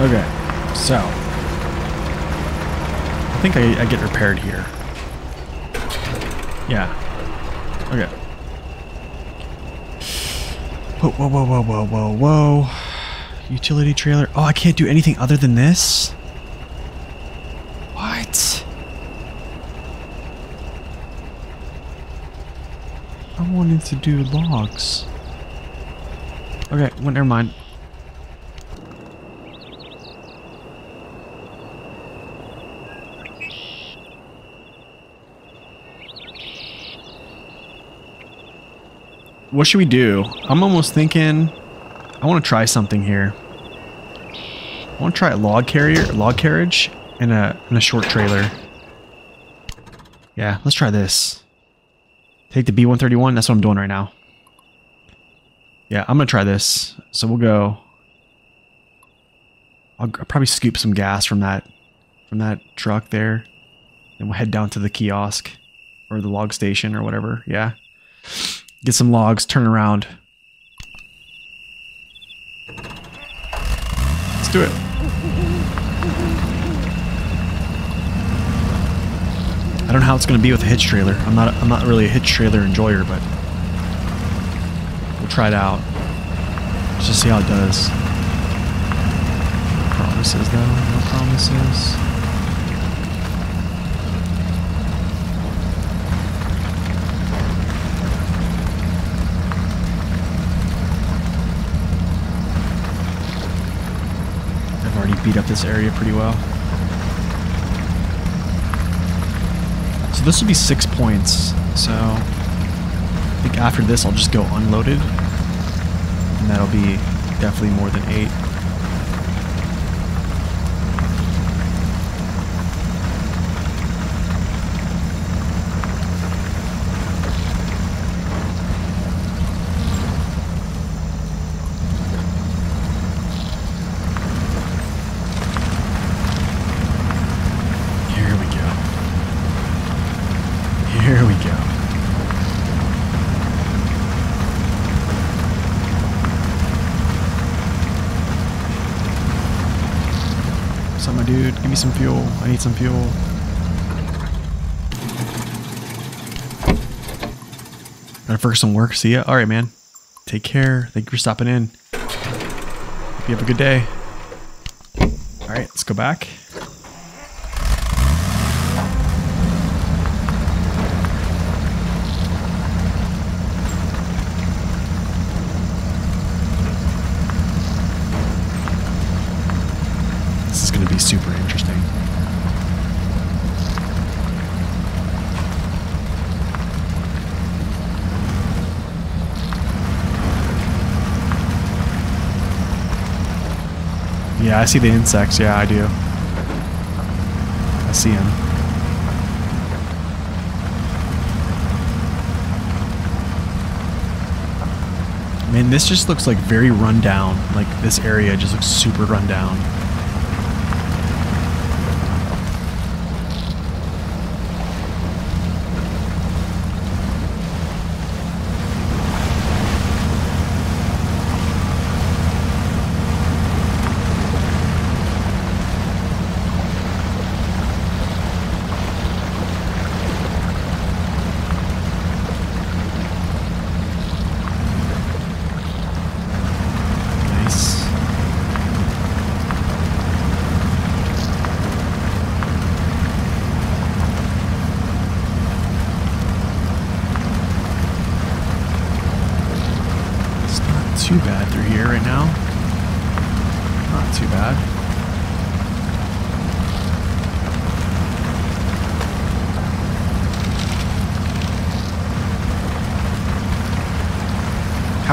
okay, so I think I, I get repaired here. Yeah. Okay. Whoa, whoa, whoa, whoa, whoa, whoa. Utility trailer. Oh, I can't do anything other than this? What? I wanted to do logs. Okay, well, never mind. What should we do? I'm almost thinking I want to try something here. I want to try a log carrier, log carriage, and a and a short trailer. Yeah, let's try this. Take the B131. That's what I'm doing right now. Yeah, I'm gonna try this. So we'll go. I'll, I'll probably scoop some gas from that from that truck there, and we'll head down to the kiosk or the log station or whatever. Yeah, get some logs. Turn around. Let's do it. I don't know how it's going to be with a hitch trailer. I'm not I'm not really a hitch trailer enjoyer, but we'll try it out. Let's just see how it does. No promises though. No promises. I've already beat up this area pretty well. So this will be six points. So I think after this I'll just go unloaded. And that'll be definitely more than eight. Here we go. Here we go. What's up, my dude? Give me some fuel. I need some fuel. Gotta focus some work. See ya. All right, man. Take care. Thank you for stopping in. Hope you have a good day. All right, let's go back. Yeah, I see the insects. Yeah, I do. I see them. Man, this just looks like very run down. Like this area just looks super run down.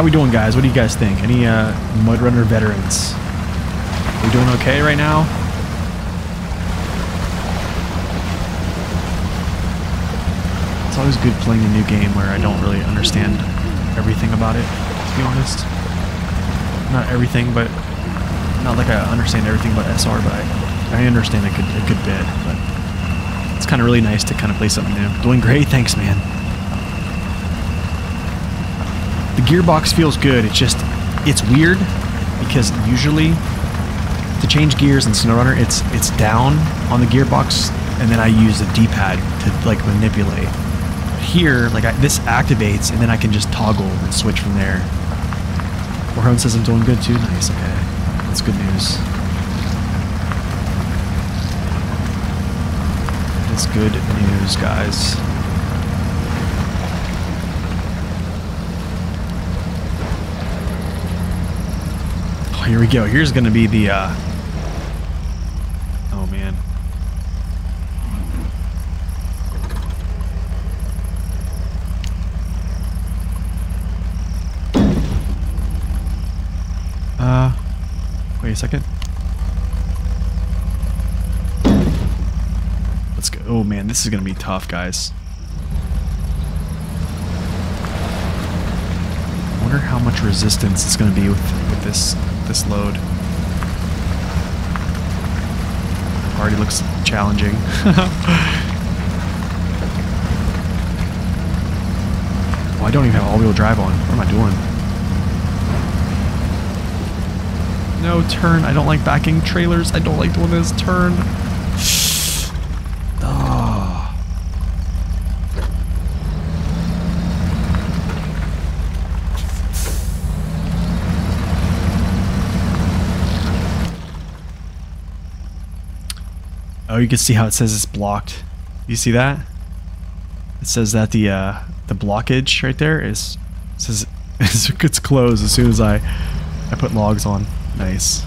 We doing, guys? What do you guys think? Any uh, MudRunner veterans? We doing okay right now? It's always good playing a new game where I don't really understand everything about it, to be honest. Not everything, but not like I understand everything about SR, but I, I understand a good, a good bit. But it's kind of really nice to kind of play something new. Doing great, thanks, man. The gearbox feels good. It's just, it's weird because usually to change gears in SnowRunner, it's it's down on the gearbox, and then I use the D-pad to like manipulate. Here, like I, this activates, and then I can just toggle and switch from there. Warhone says I'm doing good too. Nice. Okay, that's good news. That's good news, guys. Here we go. Here's gonna be the. Uh... Oh man. Uh, wait a second. Let's go. Oh man, this is gonna be tough, guys. I wonder how much resistance it's gonna be with with this this load. Already looks challenging. well, I don't even have all-wheel drive on. What am I doing? No, turn. I don't like backing trailers. I don't like doing this. Turn. You can see how it says it's blocked. You see that? It says that the uh, the blockage right there is says it's closed as soon as I I put logs on. Nice.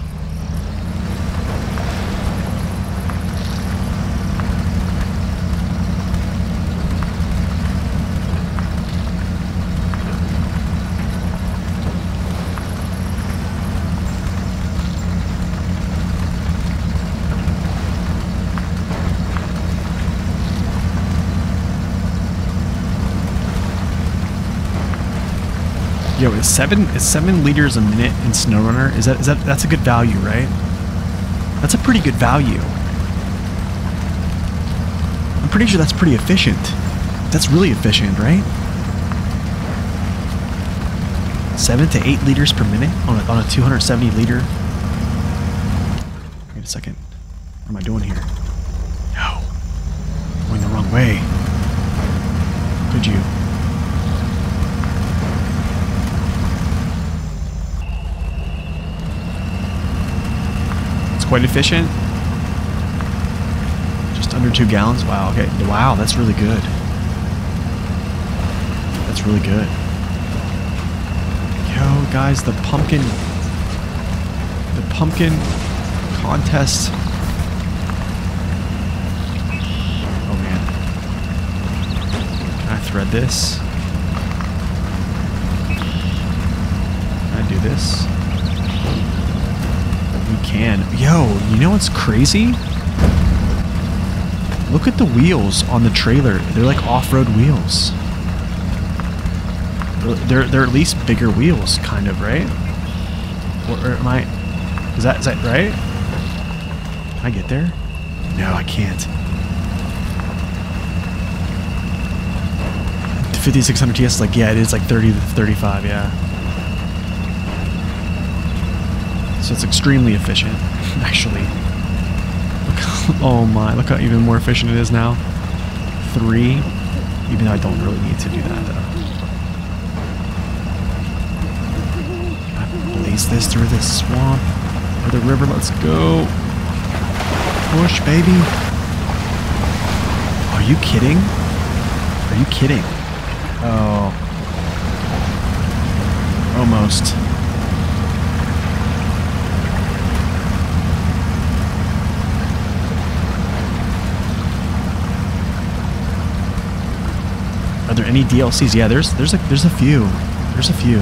Yo, seven is seven liters a minute in SnowRunner? Is that is that that's a good value, right? That's a pretty good value. I'm pretty sure that's pretty efficient. That's really efficient, right? Seven to eight liters per minute on a, on a 270 liter. Wait a second. What am I doing here? No. Going the wrong way. Could you? Quite efficient. Just under two gallons. Wow. Okay. Wow. That's really good. That's really good. Yo, guys, the pumpkin, the pumpkin contest. Oh man. I thread this? Can I do this? Can. Yo, you know what's crazy? Look at the wheels on the trailer. They're like off-road wheels. They're they're at least bigger wheels, kind of, right? Or, or am I? Is that is that right? Can I get there? No, I can't. The 5600 TS is like yeah, it is like 30 to 35, yeah. So it's extremely efficient, actually. Oh my, look how even more efficient it is now. Three, even though I don't really need to do that though. I blaze this through this swamp or the river. Let's go. Push, baby. Are you kidding? Are you kidding? Oh. Almost. Are there any DLCs? Yeah, there's there's a there's a few. There's a few.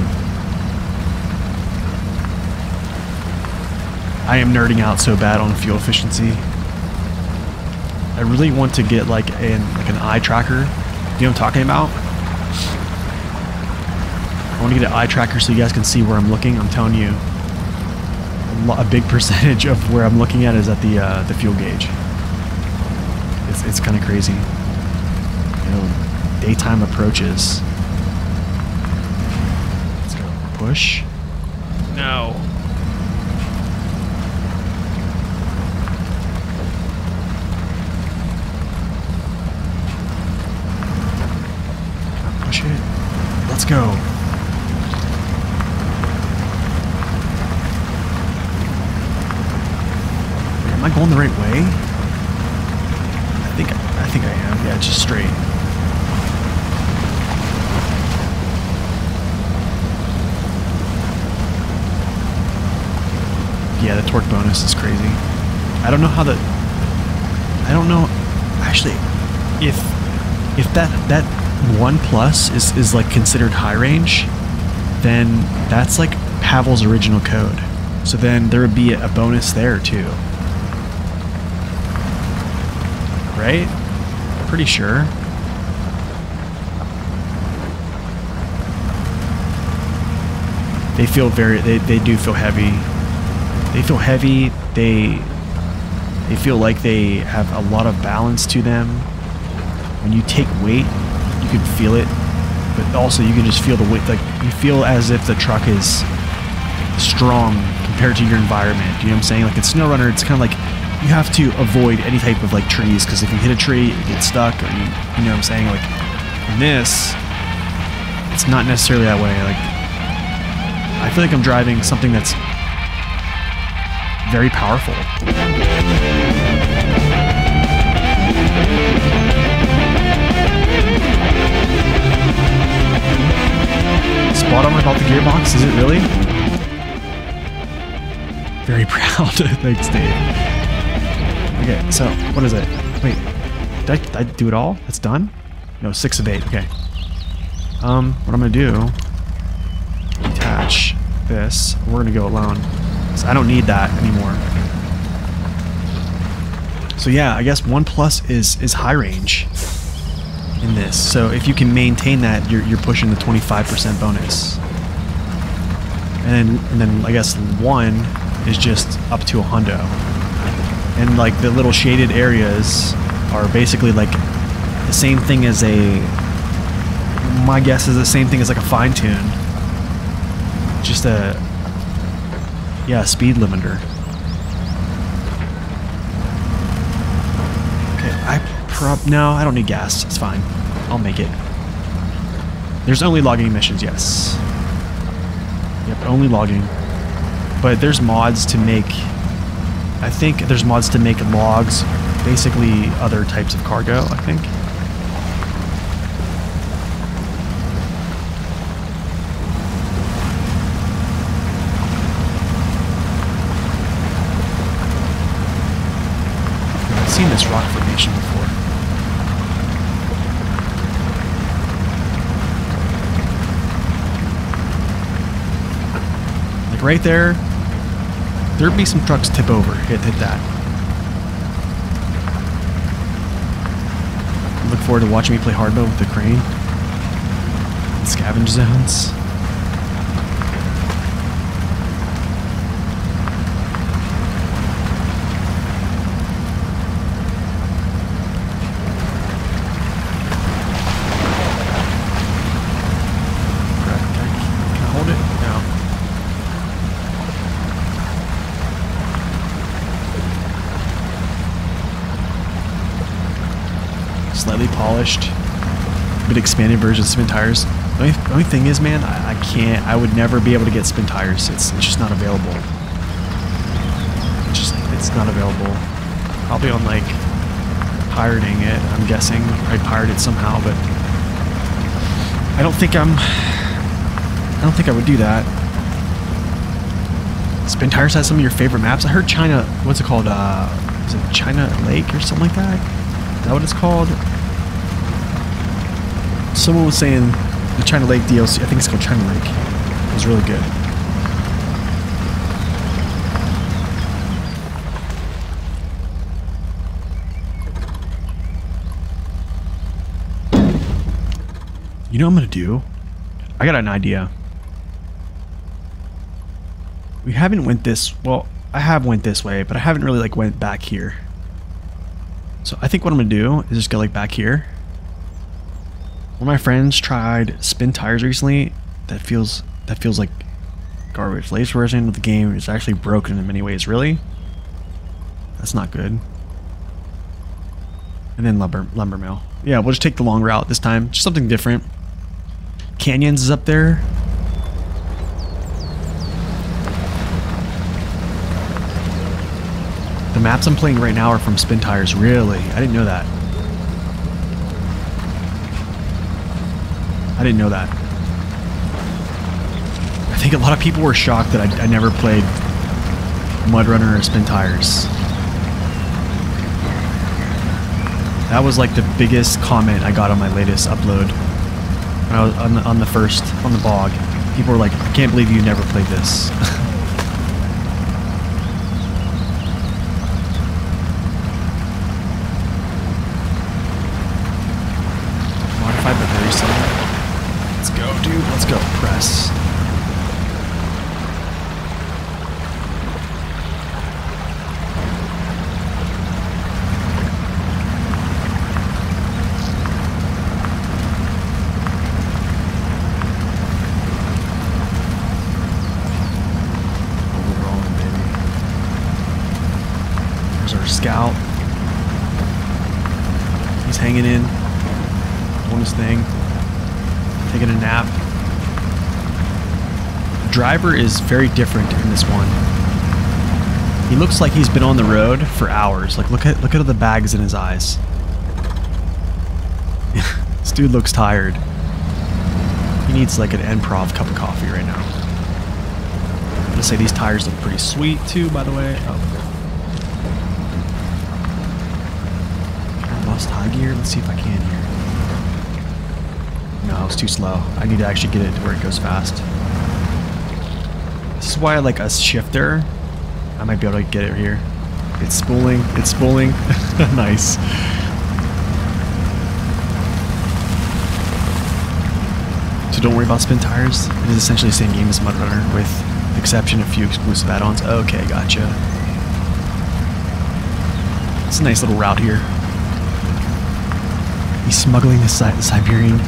I am nerding out so bad on fuel efficiency. I really want to get like an like an eye tracker. You know what I'm talking about? I want to get an eye tracker so you guys can see where I'm looking. I'm telling you, a, a big percentage of where I'm looking at is at the uh, the fuel gauge. It's it's kind of crazy. You know, daytime approaches. Let's go. Push. No. Push it. Let's go. Am I going the right way? I think I think I am. Yeah, just straight. Yeah, the torque bonus is crazy. I don't know how the. I don't know. Actually, if if that that one plus is is like considered high range, then that's like Pavel's original code. So then there would be a bonus there too. Right? Pretty sure. They feel very they, they do feel heavy. They feel heavy. They they feel like they have a lot of balance to them. When you take weight, you can feel it, but also you can just feel the weight. Like you feel as if the truck is strong compared to your environment. You know what I'm saying? Like in SnowRunner, it's kind of like you have to avoid any type of like trees because if you hit a tree, you get stuck. Or you, you know what I'm saying? Like in this, it's not necessarily that way. Like I feel like I'm driving something that's very powerful. Spot on about the gearbox, is it really? Very proud. Thanks, Dave. Okay, so what is it? Wait, did I, did I do it all? That's done? No, six of eight. Okay. Um, what I'm gonna do? Detach this. We're gonna go alone. So I don't need that anymore. So yeah, I guess one plus is is high range in this. So if you can maintain that, you're you're pushing the 25% bonus. And then, and then I guess one is just up to a hundo. And like the little shaded areas are basically like the same thing as a my guess is the same thing as like a fine tune. Just a yeah, speed limiter. Okay, I prob no, I don't need gas. It's fine. I'll make it. There's only logging emissions, yes. Yep, only logging. But there's mods to make I think there's mods to make logs basically other types of cargo, I think. Seen this rock formation before. Like right there, there'd be some trucks tip over. Hit, hit that. Look forward to watching me play hard mode with the crane. Scavenge zones. slightly polished, bit expanded version of Spintires. The only, the only thing is, man, I, I, can't. I would never be able to get Spintires. It's, it's just not available. It's just it's not available. Probably on like pirating it. I'm guessing I pirated somehow, but I don't think I'm. I don't think I would do that. Spintires has some of your favorite maps. I heard China. What's it called? Uh, is it China Lake or something like that? Is that what it's called? Someone was saying the China Lake DLC, I think it's called China Lake, it was really good. You know what I'm going to do? I got an idea. We haven't went this, well, I have went this way, but I haven't really like went back here. So I think what I'm going to do is just go like back here. One of my friends tried Spintires recently. That feels that feels like garbage. Latest version of the game is actually broken in many ways. Really? That's not good. And then lumber lumber mill. Yeah, we'll just take the long route this time. Just something different. Canyons is up there. The maps I'm playing right now are from Spintires. Really? I didn't know that. I didn't know that. I think a lot of people were shocked that I, I never played MudRunner or Spintires. That was like the biggest comment I got on my latest upload. When I was on the, on the first, on the blog. People were like, I can't believe you never played this. Let's go, press. There's our scout. He's hanging in, doing his thing, taking a nap driver is very different in this one. He looks like he's been on the road for hours. Like look at look at the bags in his eyes. this dude looks tired. He needs like an improv cup of coffee right now. I'm gonna say these tires look pretty sweet too, by the way. Oh. I lost high gear. Let's see if I can here. No, it's too slow. I need to actually get it to where it goes fast. Is why like a shifter. I might be able to get it here. It's spooling. It's spooling. nice. So don't worry about Spintires. It is essentially the same game as MudRunner with exception of a few exclusive add-ons. Okay, gotcha. It's a nice little route here. He's smuggling the Si Siberian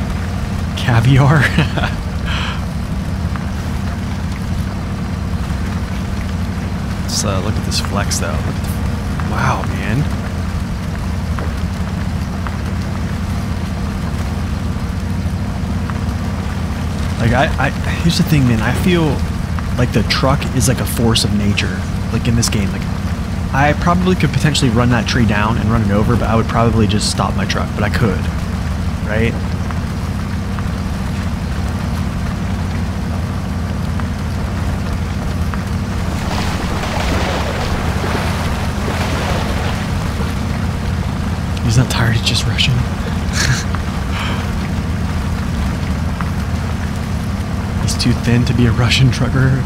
caviar. uh, look at this flex though. wow, man. Like I, I, here's the thing, man. I feel like the truck is like a force of nature. Like in this game, like I probably could potentially run that tree down and run it over, but I would probably just stop my truck. But I could, right? He's not tired, he's just rushing. he's too thin to be a Russian trucker.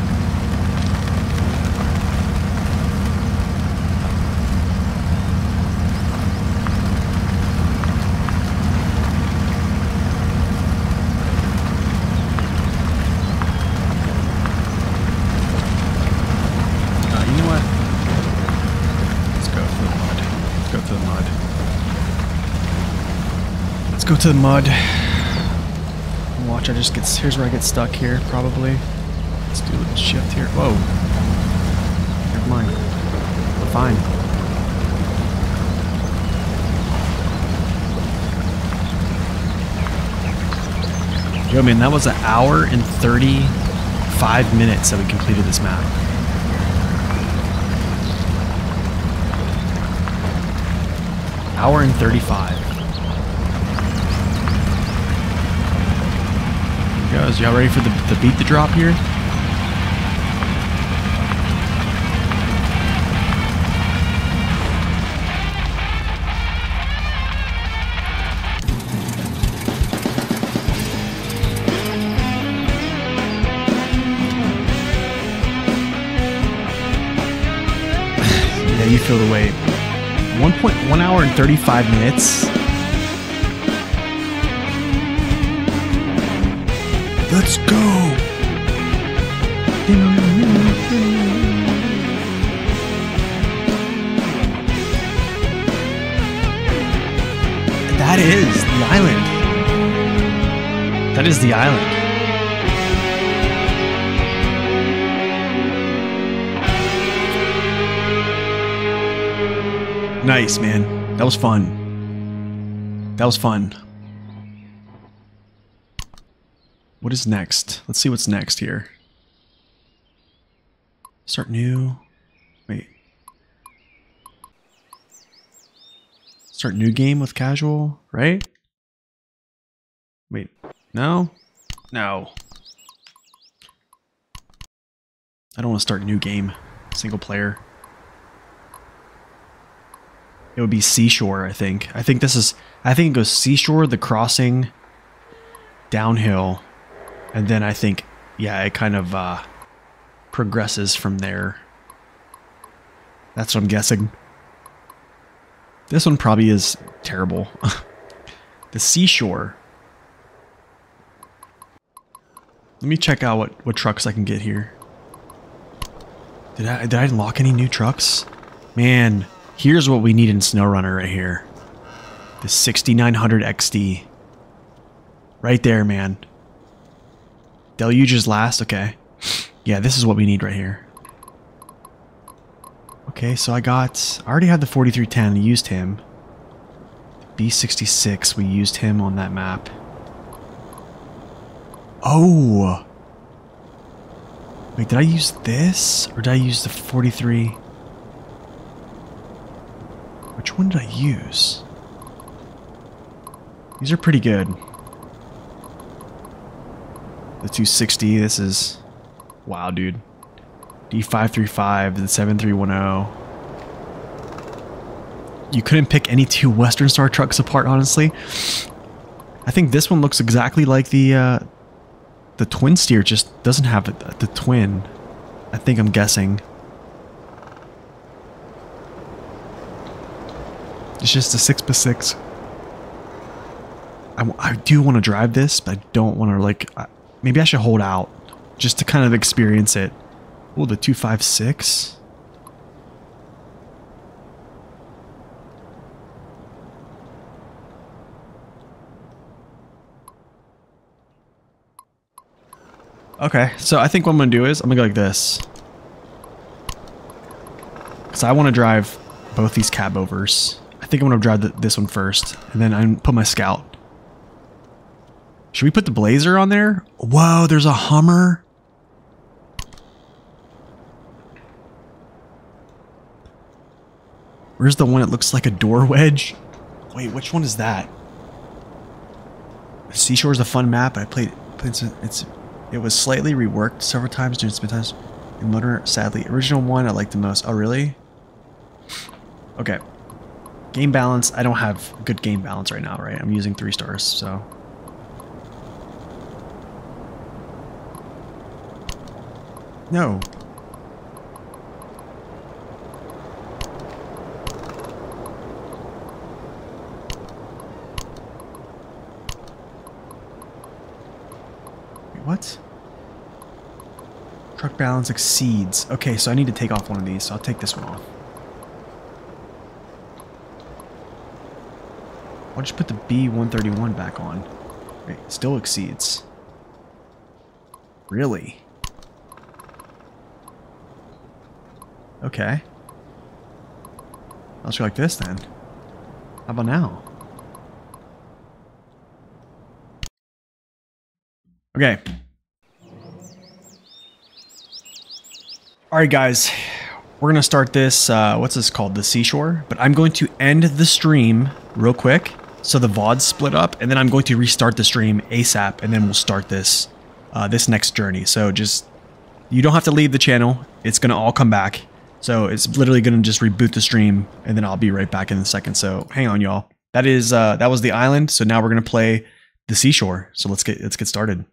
mud. Let's go to the mud. Watch, I just get. Here's where I get stuck here, probably. Let's do a little shift here. Whoa. Never mind. We're fine. Yo, man, that was an hour and 35 minutes that we completed this map. Hour and 35. Guys, y'all ready for the, the beat to drop here? yeah, you feel the weight. 1.1 hour and 35 minutes. Let's go. That is the island. That is the island. Nice, man. That was fun. That was fun. What is next? Let's see what's next here. Start new. Wait. Start new game with casual, right? Wait. No? No. I don't want to start new game. Single player. It would be Seashore, I think. I think this is... I think it goes Seashore, The Crossing, downhill, and then I think, yeah, it kind of uh, progresses from there. That's what I'm guessing. This one probably is terrible. the Seashore. Let me check out what, what trucks I can get here. Did I, did I unlock any new trucks? Man, here's what we need in SnowRunner right here. The 6900 XD. Right there, man. Deluge is last? Okay. Yeah, this is what we need right here. Okay, so I got... I already had the 4310. I used him. B66, we used him on that map. Oh! Wait, did I use this? Or did I use the 43? Which one did I use? These are pretty good. The 260, this is... Wow, dude. D535, the 7310. You couldn't pick any two Western Star trucks apart, honestly. I think this one looks exactly like the uh, the twin steer, just doesn't have the, twin. I think I'm guessing. It's just a 6x6. I, I do want to drive this, but I don't want to, like... I, maybe I should hold out, just to kind of experience it. Oh, the 256? Okay, so I think what I'm going to do is, I'm going to go like this. Because I want to drive both these cab overs. I think I'm going to drive the, this one first, and then I put my Scout. Should we put the Blazer on there? Whoa, there's a Hummer. Where's the one that looks like a door wedge? Wait, which one is that? Seashore is a fun map. I played, played it's it was slightly reworked several times during Spintires. In Motor, sadly, original one I like the most. Oh, really? Okay. Game balance. I don't have good game balance right now, right? I'm using three stars, so. No. Wait, what? Truck balance exceeds. Okay, so I need to take off one of these, so I'll take this one off. I'll just put the B131 back on. Wait, still exceeds. Really? Okay. Let's go like this then. How about now? Okay. All right, guys. We're going to start this, uh, what's this called? The Seashore. But I'm going to end the stream real quick. So the VODs split up. And then I'm going to restart the stream ASAP. And then we'll start this, uh, this next journey. So just, you don't have to leave the channel. It's going to all come back. So it's literally going to just reboot the stream. And then I'll be right back in a second. So hang on, y'all. That is, uh, that was the island. So now we're going to play the Seashore. So let's get, let's get started.